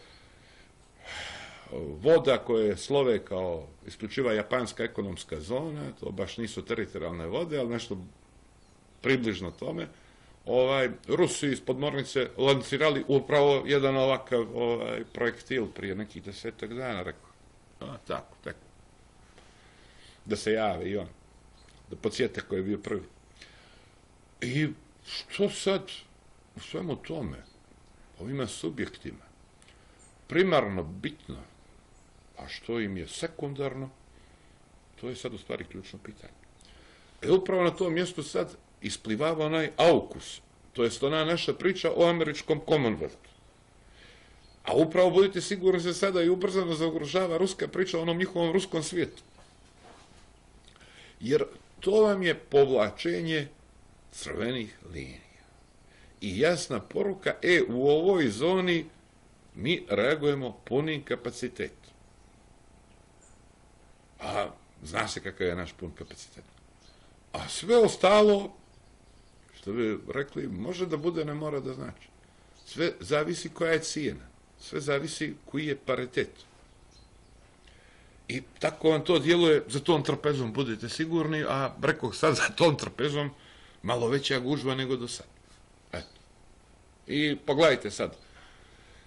S1: voda koje slove kao isključiva japanska ekonomska zona, to baš nisu teritorijalne vode, ali nešto približno tome, ovaj, Rusi iz podmornice lancirali upravo jedan ovakav ovaj, projektil prije nekih desetak dana, rekao. A, tako, tako da se jave i on. Da podsjete ko je bio prvi. I što sad? u svemu tome, ovima subjektima, primarno bitno, a što im je sekundarno, to je sad u stvari ključno pitanje. E upravo na tom mjestu sad isplivava onaj aukus, to jest ona naša priča o američkom Commonwealthu. A upravo budite sigurni se sada i ubrzano zagrožava ruska priča o onom njihovom ruskom svijetu. Jer to vam je povlačenje crvenih linija. I jasna poruka, e, u ovoj zoni mi reagujemo punim kapacitetom. A zna se kakav je naš pun kapacitet. A sve ostalo, što bi rekli, može da bude, ne mora da znači. Sve zavisi koja je cijena. Sve zavisi koji je paritet. I tako vam to djeluje, za tom trpezom budete sigurni, a rekoh sad za tom trpezom malo veća gužva nego do sad. Eto. I pogledajte sad,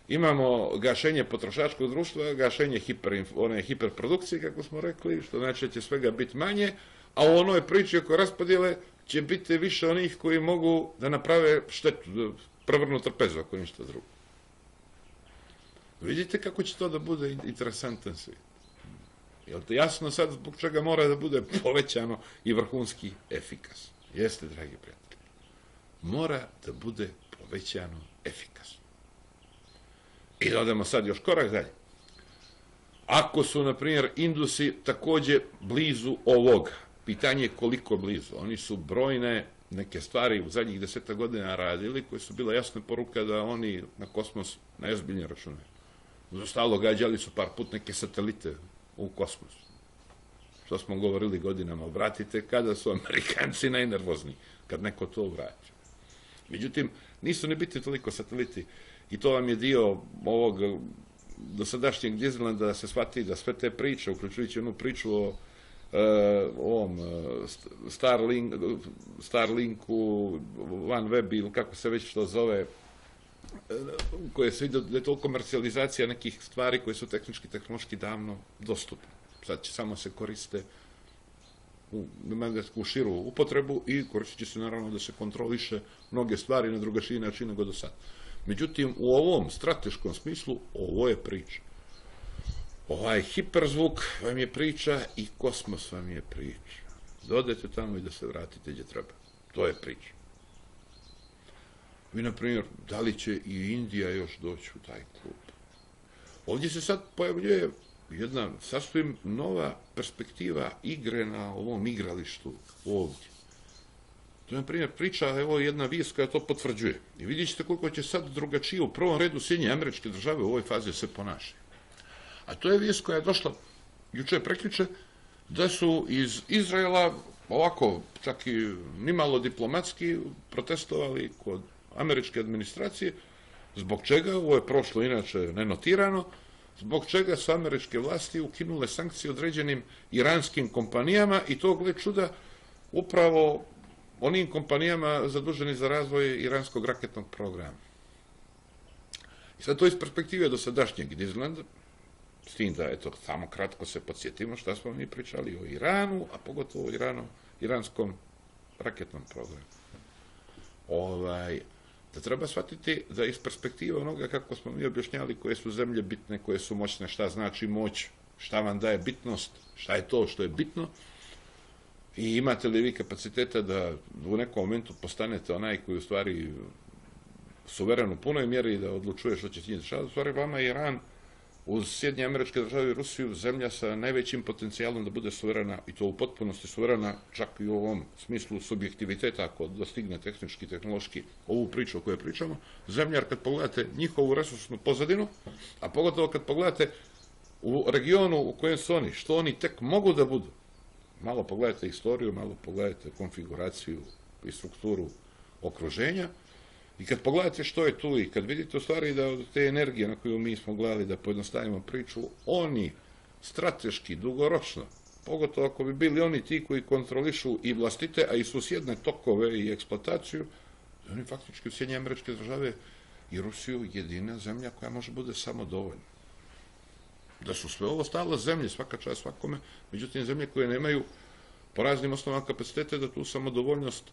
S1: imamo gašenje potrošačkog društva, gašenje hiper, one hiperprodukcije, kako smo rekli, što znači da će svega biti manje, a u onoj priči oko raspodjele će biti više onih koji mogu da naprave štetu, da prevrnu trpezu, ako ništa drugo. Vidite kako će to da bude interesantan svijet. Jel to jasno sad zbog čega mora da bude povećano i vrhunski efikas? Jeste, dragi prijatelji. Mora da bude povećano efikasno. I da odemo sad još korak dalje. Ako su, na primjer, Indusi takođe blizu ovoga, pitanje je koliko blizu. Oni su brojne neke stvari u zadnjih deseta godina radili, koje su bila jasna poruka da oni na kosmos najozbiljnije računaju. Uz ostalo gađali su par put neke satelite u kosmosu. Što smo govorili godinama, obratite kada su Amerikanci najnervozni, kad neko to vraća. Međutim, nisu ne biti toliko sateliti i to vam je dio ovog dosadašnjeg Disneylanda da se shvati da sve te priče, uključujući onu priču o ovom uh, Starlink, Starlinku, OneWeb ili kako se već to zove, koje se vidi da je to komercijalizacija nekih stvari koje su tehnički, tehnološki davno dostupne. Sad će samo se koriste u, u širu upotrebu i koristit će se naravno da se kontroliše mnoge stvari na drugačiji način nego do sad. Međutim, u ovom strateškom smislu, ovo je priča. Ovaj hiperzvuk vam je priča i kosmos vam je priča. Dodete tamo i da se vratite gdje treba. To je priča. Vi, na primjer, da li će i Indija još doći u taj klub? Ovdje se sad pojavljuje jedna sasvim nova perspektiva igre na ovom igralištu ovdje. To je, na primjer, priča, evo jedna vijest koja to potvrđuje. I vidjet ćete koliko će sad drugačije u prvom redu Sjedinje američke države u ovoj fazi se ponašaju. A to je vijest koja je došla juče prekriče, da su iz Izraela ovako, čak i nimalo diplomatski, protestovali kod američke administracije, zbog čega, ovo je prošlo inače nenotirano, zbog čega su američke vlasti ukinule sankcije određenim iranskim kompanijama i to, gled čuda, upravo onim kompanijama zaduženi za razvoj iranskog raketnog programa. I sad to iz perspektive do sadašnjeg Disneylanda, s tim da, eto, samo kratko se podsjetimo šta smo mi pričali o Iranu, a pogotovo o Iranu, iranskom raketnom programu. Ovaj, da treba shvatiti da iz perspektive onoga kako smo mi objašnjali koje su zemlje bitne, koje su moćne, šta znači moć, šta vam daje bitnost, šta je to što je bitno, i imate li vi kapaciteta da u nekom momentu postanete onaj koji u stvari suveren u punoj mjeri da odlučuje što će se dešavati, u stvari vama je Iran uz Sjedinje američke države i Rusiju zemlja sa najvećim potencijalom da bude suverena i to u potpunosti suverena čak i u ovom smislu subjektiviteta ako dostigne tehnički, tehnološki ovu priču o kojoj pričamo, zemlja kad pogledate njihovu resursnu pozadinu, a pogotovo kad pogledate u regionu u kojem su oni, što oni tek mogu da budu, malo pogledajte istoriju, malo pogledajte konfiguraciju i strukturu okruženja, I kad pogledate što je tu i kad vidite u stvari da od te energije na koju mi smo gledali da pojednostavimo priču, oni strateški, dugoročno, pogotovo ako bi bili oni ti koji kontrolišu i vlastite, a i susjedne tokove i eksploataciju, da oni faktički u Sjednje američke države i Rusiju jedina zemlja koja može bude samo dovoljna. Da su sve ovo stalo zemlje, svaka čast svakome, međutim zemlje koje nemaju po raznim osnovama kapacitete da tu samodovoljnost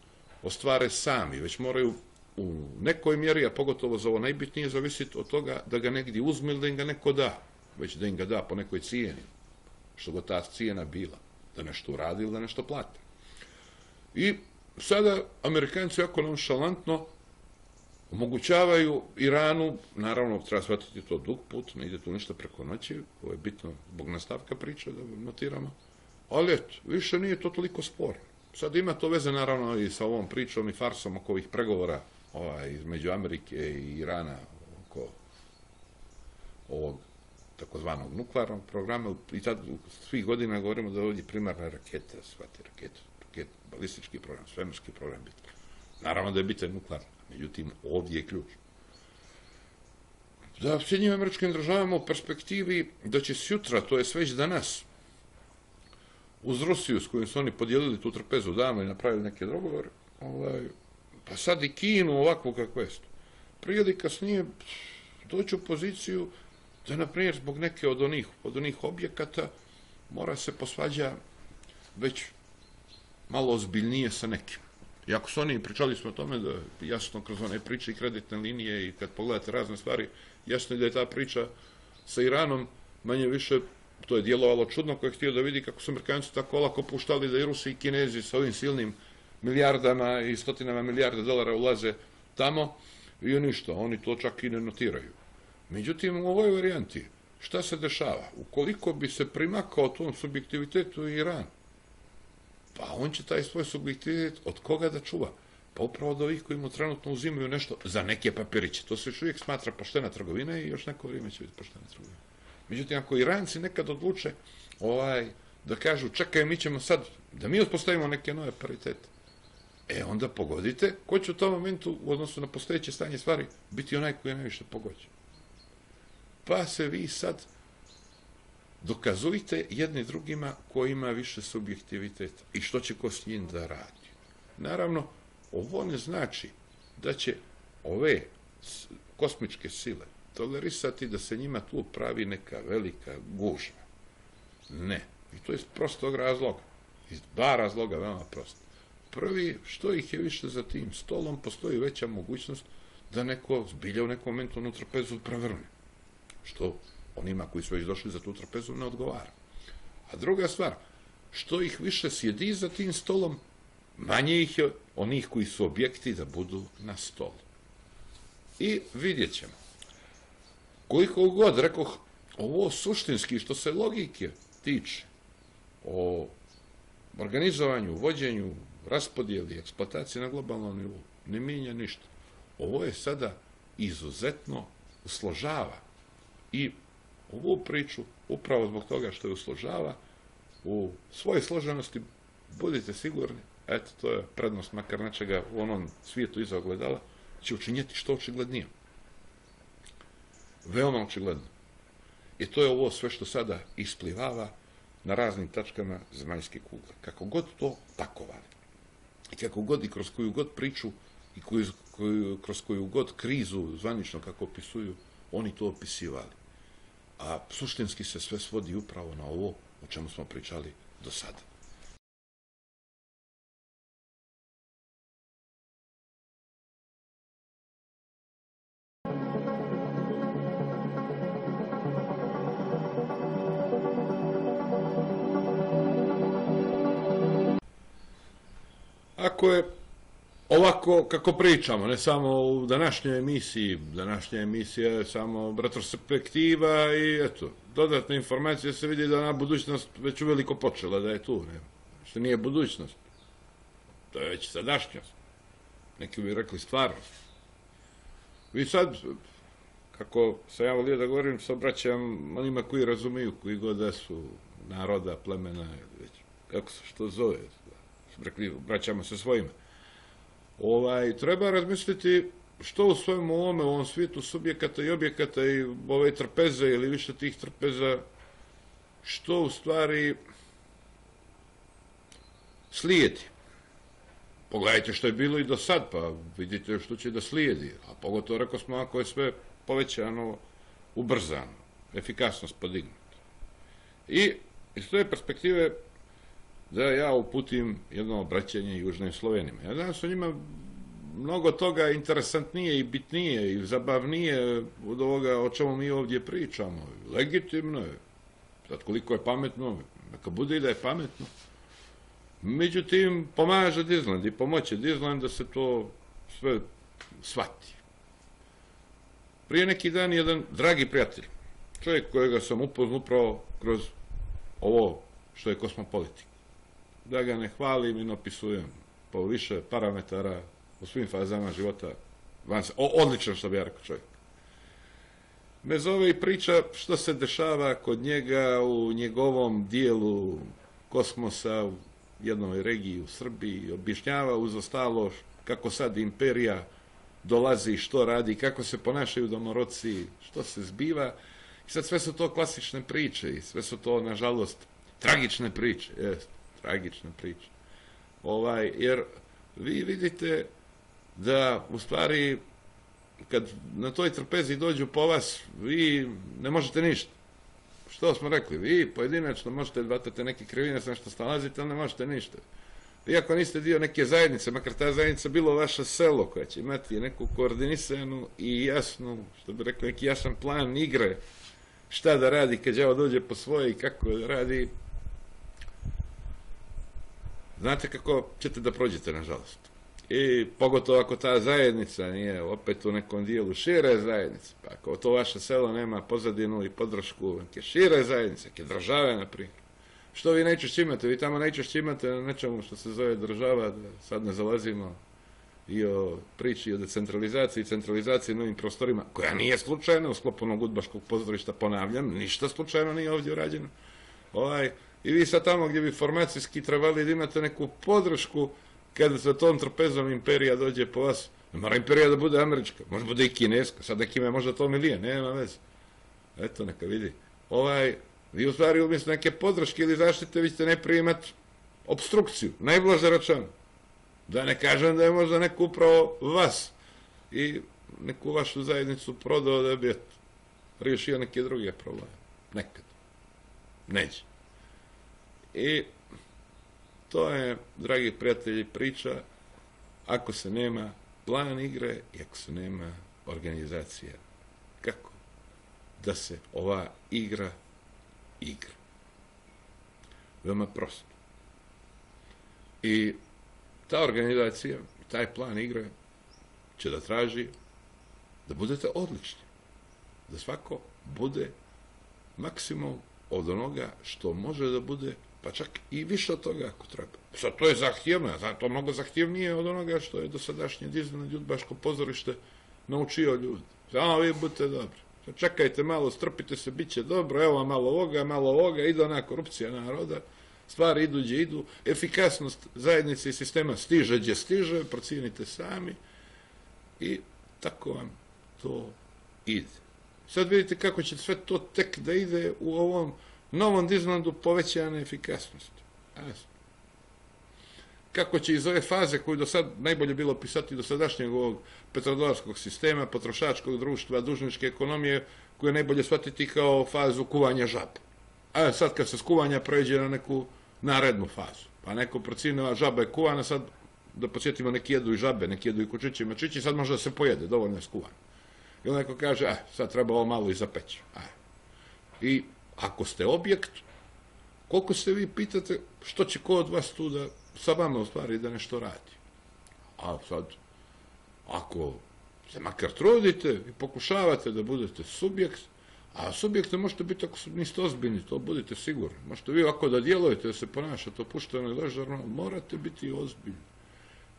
S1: ostvare sami, već moraju u nekoj mjeri, a pogotovo za ovo najbitnije, zavisiti od toga da ga negdje uzme ili da im ga neko da, već da im ga da po nekoj cijeni, što go ta cijena bila, da nešto uradi ili da nešto plate. I sada Amerikanci jako nonšalantno omogućavaju Iranu, naravno treba shvatiti to dug put, ne ide tu ništa preko noći, ovo je bitno zbog nastavka priče da notiramo, ali eto, više nije to toliko sporno. Sad ima to veze naravno i sa ovom pričom i farsom oko ovih pregovora ovaj, između Amerike i Irana oko ovog takozvanog nuklearnog programa i tad u svih godina govorimo da ovdje primarna raketa, shvati raketa, raket, balistički program, svemirski program biti. Naravno da je bitan nuklearno, međutim ovdje je ključ. Da Sjednjim američkim državama u perspektivi da će sutra, to je već danas, uz Rusiju s kojim su oni podijelili tu trpezu davno i napravili neke dogovore, ovaj, pa sad i Kinu ovakvu kakvu je. Prije ili kasnije doći u poziciju da, na primjer, zbog neke od onih, od onih objekata mora se posvađa već malo ozbiljnije sa nekim. Iako su oni, pričali smo o tome da jasno kroz one priče i kreditne linije i kad pogledate razne stvari, jasno je da je ta priča sa Iranom manje više to je djelovalo čudno ko je htio da vidi kako su Amerikanci tako olako puštali da i Rusi i Kinezi sa ovim silnim milijardama i stotinama milijarda dolara ulaze tamo i ništa, oni to čak i ne notiraju. Međutim, u ovoj varijanti, šta se dešava? Ukoliko bi se primakao tom subjektivitetu Iran, pa on će taj svoj subjektivitet od koga da čuva? Pa upravo od ovih koji mu trenutno uzimaju nešto za neke papiriće. To se još uvijek smatra poštena trgovina i još neko vrijeme će biti poštena trgovina. Međutim, ako Iranci nekad odluče ovaj, da kažu čekaj, mi ćemo sad, da mi uspostavimo neke nove paritete, e onda pogodite ko će u tom momentu u odnosu na postojeće stanje stvari biti onaj koji je najviše pogođen. Pa se vi sad dokazujte jedni drugima ko ima više subjektiviteta i što će ko s njim da radi. Naravno, ovo ne znači da će ove kosmičke sile tolerisati da se njima tu pravi neka velika gužva. Ne. I to je iz prostog razloga. Iz dva razloga, veoma prosto. Prvi, što ih je više za tim stolom, postoji veća mogućnost da neko zbilja u nekom momentu onu trpezu prevrne. Što onima koji su već došli za tu trpezu ne odgovara. A druga stvar, što ih više sjedi za tim stolom, manje ih je onih koji su objekti da budu na stolu. I vidjet ćemo. Koliko god, rekoh, ovo suštinski, što se logike tiče, o organizovanju, vođenju, raspodijeli, eksploataciji na globalnom nivou, ne mijenja ništa. Ovo je sada izuzetno usložava i ovu priču, upravo zbog toga što je usložava, u svojoj složenosti budite sigurni, eto, to je prednost makar nečega u onom svijetu iza ogledala, će učinjeti što očiglednije. Veoma očigledno. I to je ovo sve što sada isplivava na raznim tačkama zemaljske kugle. Kako god to pakovali. I kako god i kroz koju god priču i koju, koju, kroz koju god krizu zvanično kako opisuju, oni to opisivali. A suštinski se sve svodi upravo na ovo o čemu smo pričali do sada. Ako je ovako kako pričamo, ne samo u današnjoj emisiji, današnja emisija je samo retrospektiva i eto, dodatne informacije se vidi da na budućnost već uveliko počela, da je tu, ne, što nije budućnost, to je već sadašnjost, neki bi rekli stvarnost. Vi sad, kako se ja volio da govorim, se obraćam onima koji razumiju, koji god da su naroda, plemena, već, kako se što zove, rekli, vraćamo se svojima. Ovaj, treba razmisliti što u svojom ovome, u ovom svijetu subjekata i objekata i ove trpeze ili više tih trpeza, što u stvari slijedi. Pogledajte što je bilo i do sad, pa vidite što će da slijedi. A pogotovo, rekao smo, ako je sve povećano, ubrzano, efikasnost podignuta. I iz te perspektive da ja uputim jedno obraćanje južnim Slovenima. Ja danas o njima mnogo toga interesantnije i bitnije i zabavnije od ovoga o čemu mi ovdje pričamo. Legitimno je. Sad koliko je pametno, neka bude i da je pametno. Međutim, pomaže Disneyland i pomoće Disneyland da se to sve shvati. Prije neki dan jedan dragi prijatelj, čovjek kojega sam upoznao upravo kroz ovo što je kosmopolitika. Da ga ne hvalim i napisujem po više parametara u svim fazama života. Odlično što bi ja rekao čovjek. Bez ove priča što se dešava kod njega u njegovom dijelu kosmosa u jednoj regiji u Srbiji, objašnjava uz ostalo kako sad imperija dolazi, što radi, kako se ponašaju domoroci, što se zbiva. I sad sve su to klasične priče i sve su to, nažalost, tragične priče. Tragične priče. Ovaj, jer vi vidite da u stvari kad na toj trpezi dođu po vas, vi ne možete ništa. Što smo rekli? Vi pojedinačno možete vatati neke krivine sa što stalazite, ali ne možete ništa. Iako niste dio neke zajednice, makar ta zajednica bilo vaše selo koja će imati neku koordinisanu i jasnu, što bi rekli, neki jasan plan igre, šta da radi kad đavo dođe po svoje i kako da radi, znate kako ćete da prođete, nažalost. I pogotovo ako ta zajednica nije opet u nekom dijelu šire zajednice, pa ako to vaše selo nema pozadinu i podršku neke šire zajednice, neke države, na primjer, što vi najčešće imate? Vi tamo najčešće imate na nečemu što se zove država, da sad ne zalazimo i o priči o decentralizaciji i centralizaciji novim prostorima, koja nije slučajna u sklopu udbaškog pozorišta, ponavljam, ništa slučajno nije ovdje urađeno. Ovaj, I vi sad tamo gdje bi formacijski trebali da imate neku podršku kada sa tom trpezom imperija dođe po vas, mora imperija da bude američka, može bude i kineska, sad neki ima možda to milije, nema veze. Eto, neka vidi. Ovaj, vi u stvari umjesto neke podrške ili zaštite, vi ćete ne primat obstrukciju, najblaže račan. Da ne kažem da je možda neko upravo vas i neku vašu zajednicu prodao da bi riješio neke druge probleme. Nekad. Neće. I to je, dragi prijatelji, priča ako se nema plan igre i ako se nema organizacija. Kako? Da se ova igra igra. Veoma prosto. I ta organizacija, taj plan igre će da traži da budete odlični. Da svako bude maksimum od onoga što može da bude pa čak i više od toga ako treba. Sad to je zahtjevno, ja to mnogo zahtjevnije od onoga što je dosadašnje Disneyland ljudbaško pozorište naučio ljudi. Samo vi budete dobri. Sad čekajte malo, strpite se, bit će dobro, evo malo ovoga, malo ovoga, ide ona korupcija naroda, stvari idu gdje idu, efikasnost zajednice i sistema stiže gdje stiže, procijenite sami i tako vam to ide. Sad vidite kako će sve to tek da ide u ovom novom Disneylandu povećana efikasnost. Kako će iz ove faze koju do sad najbolje bilo pisati do sadašnjeg ovog petrodolarskog sistema, potrošačkog društva, dužničke ekonomije, koje je najbolje shvatiti kao fazu kuvanja žaba. A sad kad se skuvanja pređe na neku narednu fazu, pa neko procijene, žaba je kuvana, sad da podsjetimo neki jedu i žabe, neki jedu i kučići i mačići, sad može da se pojede, dovoljno je skuvano. I onda neko kaže, a, sad treba ovo malo i zapeći. I ako ste objekt, koliko se vi pitate što će ko od vas tu da sa vama u stvari da nešto radi. A sad, ako se makar trudite i pokušavate da budete subjekt, a subjekte možete biti ako niste ozbiljni, to budite sigurni. Možete vi ovako da djelujete, da se ponašate opušteno i ležarno, morate biti ozbiljni.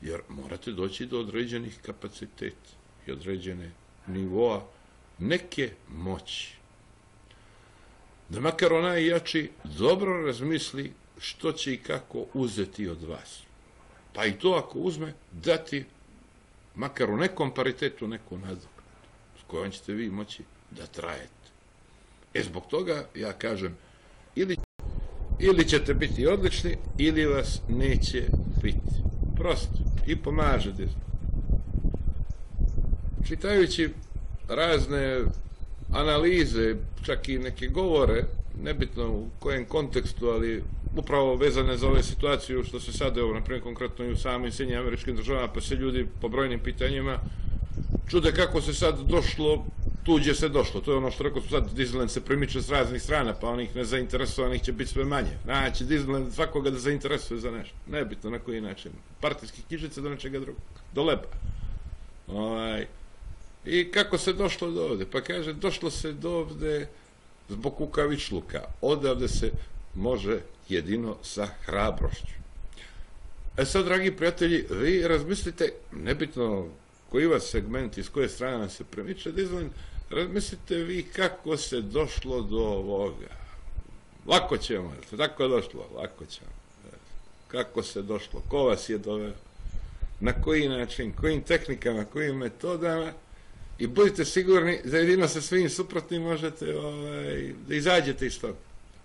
S1: Jer morate doći do određenih kapaciteta i određene nivoa neke moći da makar onaj jači dobro razmisli što će i kako uzeti od vas. Pa i to ako uzme, dati makar u nekom paritetu neku nadoknadu s kojom ćete vi moći da trajete. E zbog toga ja kažem, ili, ili ćete biti odlični, ili vas neće biti. Prosto. I pomažete. Čitajući razne analize, čak i neke govore, nebitno u kojem kontekstu, ali upravo vezane za ove situaciju što se sad, evo, na primjer, konkretno i u samim Sjednjim američkim državama, pa se ljudi po brojnim pitanjima čude kako se sad došlo tuđe se došlo. To je ono što rekao su sad, Disneyland se primiče s raznih strana, pa onih nezainteresovanih će biti sve manje. Znači, Disneyland svakoga da zainteresuje za nešto. Nebitno na koji način. Partijski knjižice do nečega drugog. Do leba. Ovaj. I kako se došlo do ovde? Pa kaže, došlo se do ovde zbog kukavičluka. Odavde se može jedino sa hrabrošću. E sad, dragi prijatelji, vi razmislite, nebitno koji vas segment, iz koje strane se premiče Disneyland, razmislite vi kako se došlo do ovoga. Lako ćemo, tako je došlo, lako ćemo. Kako se došlo, ko vas je doveo, na koji način, kojim tehnikama, kojim metodama i budite sigurni da jedino sa svim suprotnim možete ovaj, da izađete iz toga.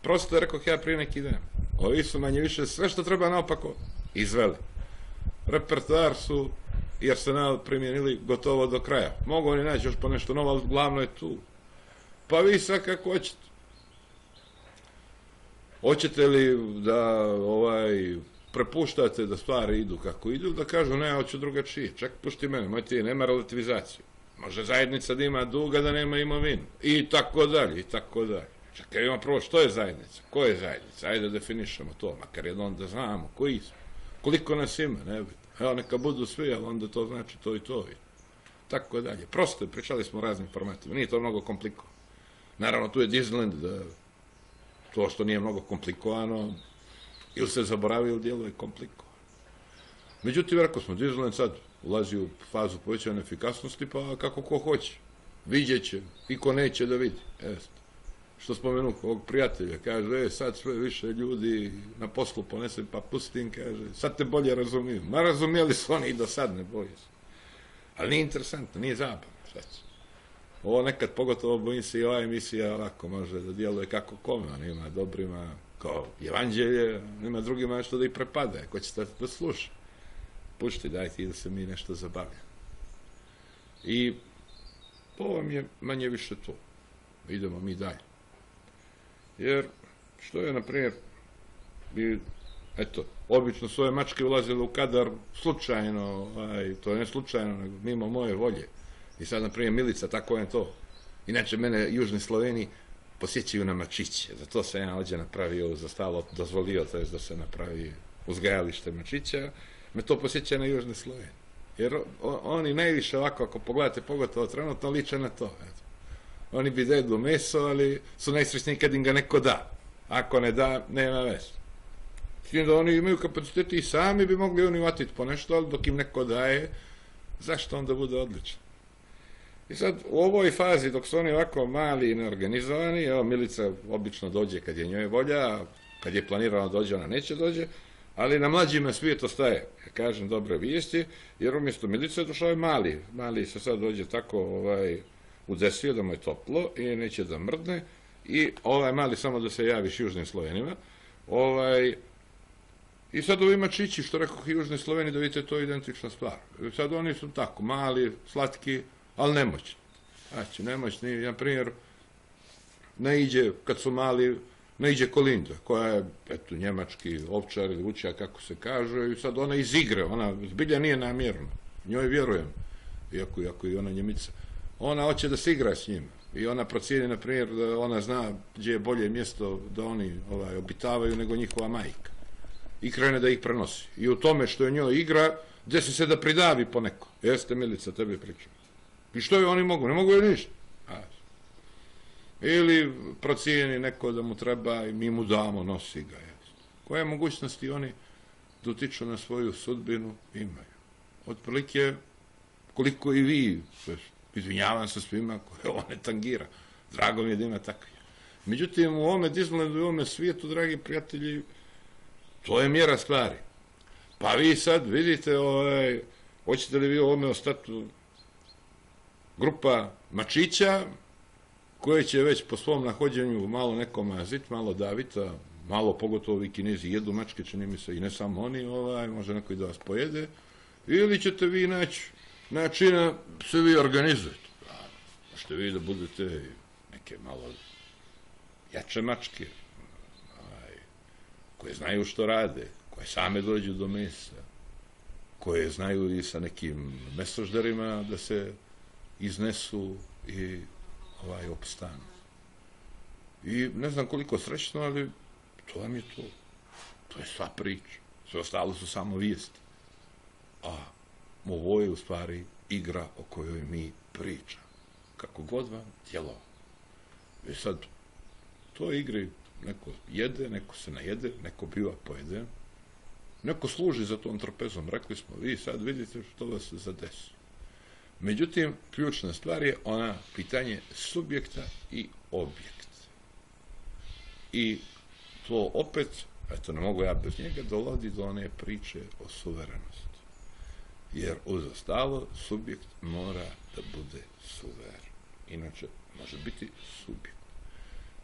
S1: Prosto rekao ja prije neki dan. Ovi su manje više sve što treba naopako izveli. Repertoar su i Arsenal primjenili gotovo do kraja. Mogu oni naći još po nešto novo, ali glavno je tu. Pa vi sad kako hoćete. Hoćete li da ovaj prepuštate da stvari idu kako idu, da kažu ne, hoću drugačije. Čak pušti mene, moj ti nema relativizaciju. Može zajednica da ima duga, da nema imovinu. I tako dalje, i tako dalje. Čekaj, ima prvo, što je zajednica? Ko je zajednica? Ajde da definišemo to, makar jednom da znamo koji smo. Koliko nas ima, ne bi. Evo, neka budu svi, ali onda to znači to i to. I tako dalje. Prosto je, pričali smo o raznim formatima. Nije to mnogo komplikovano. Naravno, tu je Disneyland, da to što nije mnogo komplikovano, ili se zaboravi ili djeluje komplikovano. Međutim, rekao smo, Disneyland sad ulazi u fazu povećane efikasnosti, pa kako ko hoće. Vidjet će, i ko neće da vidi. Jeste što spomenu ovog prijatelja, kaže, e, sad sve više ljudi na poslu ponesem, pa pustim, kaže, sad te bolje razumijem. Ma razumijeli su oni i do sad, ne boje se. Ali nije interesantno, nije zabavno, šta će. Ovo nekad, pogotovo bojim se i ova emisija ovako može da djeluje kako kome, on ima dobrima, kao evanđelje, ima drugima što da i prepade, ko će da sluša. Pušti, dajte da se mi nešto zabavljamo. I to vam je manje više to. Idemo mi dalje. Jer, što je, na primjer, bi, eto, obično svoje mačke ulazile u kadar slučajno, aj, to je ne slučajno, nego mimo moje volje. I sad, na primjer, Milica, tako je to. Inače, mene južni Sloveni posjećaju na mačiće. Zato sam ja ođe napravio, za stalo dozvolio, to je da se napravi uzgajalište mačića. Me to posjeća na južni Sloveni. Jer oni najviše ovako, ako pogledate, pogotovo trenutno, liče na to. Eto oni bi jedu meso, ali su najsrećniji kad im ga neko da. Ako ne da, nema veze. S da oni imaju kapaciteti i sami bi mogli oni vatiti po nešto, ali dok im neko daje, zašto onda bude odlično? I sad, u ovoj fazi, dok su oni ovako mali i neorganizovani, evo, Milica obično dođe kad je njoj volja, kad je planirano dođe, ona neće dođe, ali na mlađima svijet ostaje, kažem, dobre vijesti, jer umjesto Milice došao je mali. Mali se sad dođe tako, ovaj, udesio da mu je toplo i neće da mrdne. I ovaj mali samo da se javiš južnim Slovenima. Ovaj i sad ovi mačići što rekao južni Sloveni da vidite to je identična stvar. Sad oni su tako mali, slatki ali nemoćni. Znači nemoćni, na primjer ne iđe, kad su mali ne iđe Kolinda, koja je eto, njemački ovčar ili učija, kako se kaže, i sad ona iz igre, ona zbilja nije namjerna, njoj vjerujem, iako, iako i ona njemica ona hoće da se igra s njim i ona procijeni, na primjer, da ona zna gdje je bolje mjesto da oni ovaj, obitavaju nego njihova majka. I krene da ih prenosi. I u tome što je njoj igra, desi se da pridavi po neko. Jeste, Milica, tebi pričam. I što je oni mogu? Ne mogu je ništa. Ili procijeni neko da mu treba i mi mu damo, nosi ga. Koje mogućnosti oni dotiču na svoju sudbinu imaju? Otprilike, koliko i vi, Izvinjavam se svima koje ovo ne tangira. Drago mi je da ima takvi. Međutim, u ovome Disneylandu i u ovome svijetu, dragi prijatelji, to je mjera stvari. Pa vi sad vidite, ovaj, hoćete li vi ovome ostati grupa mačića, koje će već po svom nahođenju malo nekom mazit, malo davita, malo pogotovo vi kinezi jedu mačke, čini mi se, i ne samo oni, ovaj, može neko i da vas pojede, ili ćete vi naći načina se vi organizujete. Možete vi da budete neke malo jače mačke, aj, koje znaju što rade, koje same dođu do mesa, koje znaju i sa nekim mesožderima da se iznesu i ovaj opstanu. I ne znam koliko srećno, ali to vam je to. To je sva priča. Sve ostalo su samo vijesti. A ovo je u stvari igra o kojoj mi pričamo. Kako god vam tijelo. I sad, to igri neko jede, neko se najede, neko biva pojede, neko služi za tom trpezom. Rekli smo, vi sad vidite što vas zadesi. Međutim, ključna stvar je ona pitanje subjekta i objekta. I to opet, eto ne mogu ja bez njega, dovodi do one priče o suverenosti. Jer uz ostalo subjekt mora da bude suveren. Inače, može biti subjekt.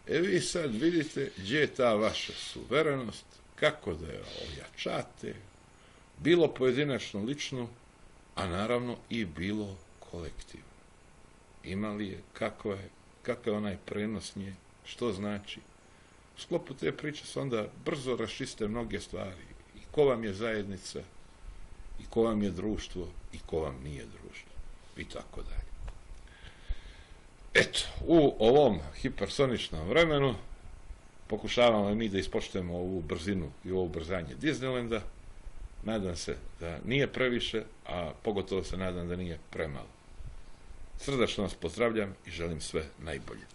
S1: E vi sad vidite gdje je ta vaša suverenost, kako da je ojačate, bilo pojedinačno lično, a naravno i bilo kolektivno. Ima li je, kako je, kakav je onaj prenos nje, što znači. U sklopu te priče se onda brzo rašiste mnoge stvari. I ko vam je zajednica, i ko vam je društvo, i ko vam nije društvo. I tako dalje. Eto, u ovom hipersoničnom vremenu pokušavamo mi da ispoštujemo ovu brzinu i ovo ubrzanje Disneylanda. Nadam se da nije previše, a pogotovo se nadam da nije premalo. Srdačno vas pozdravljam i želim sve najbolje.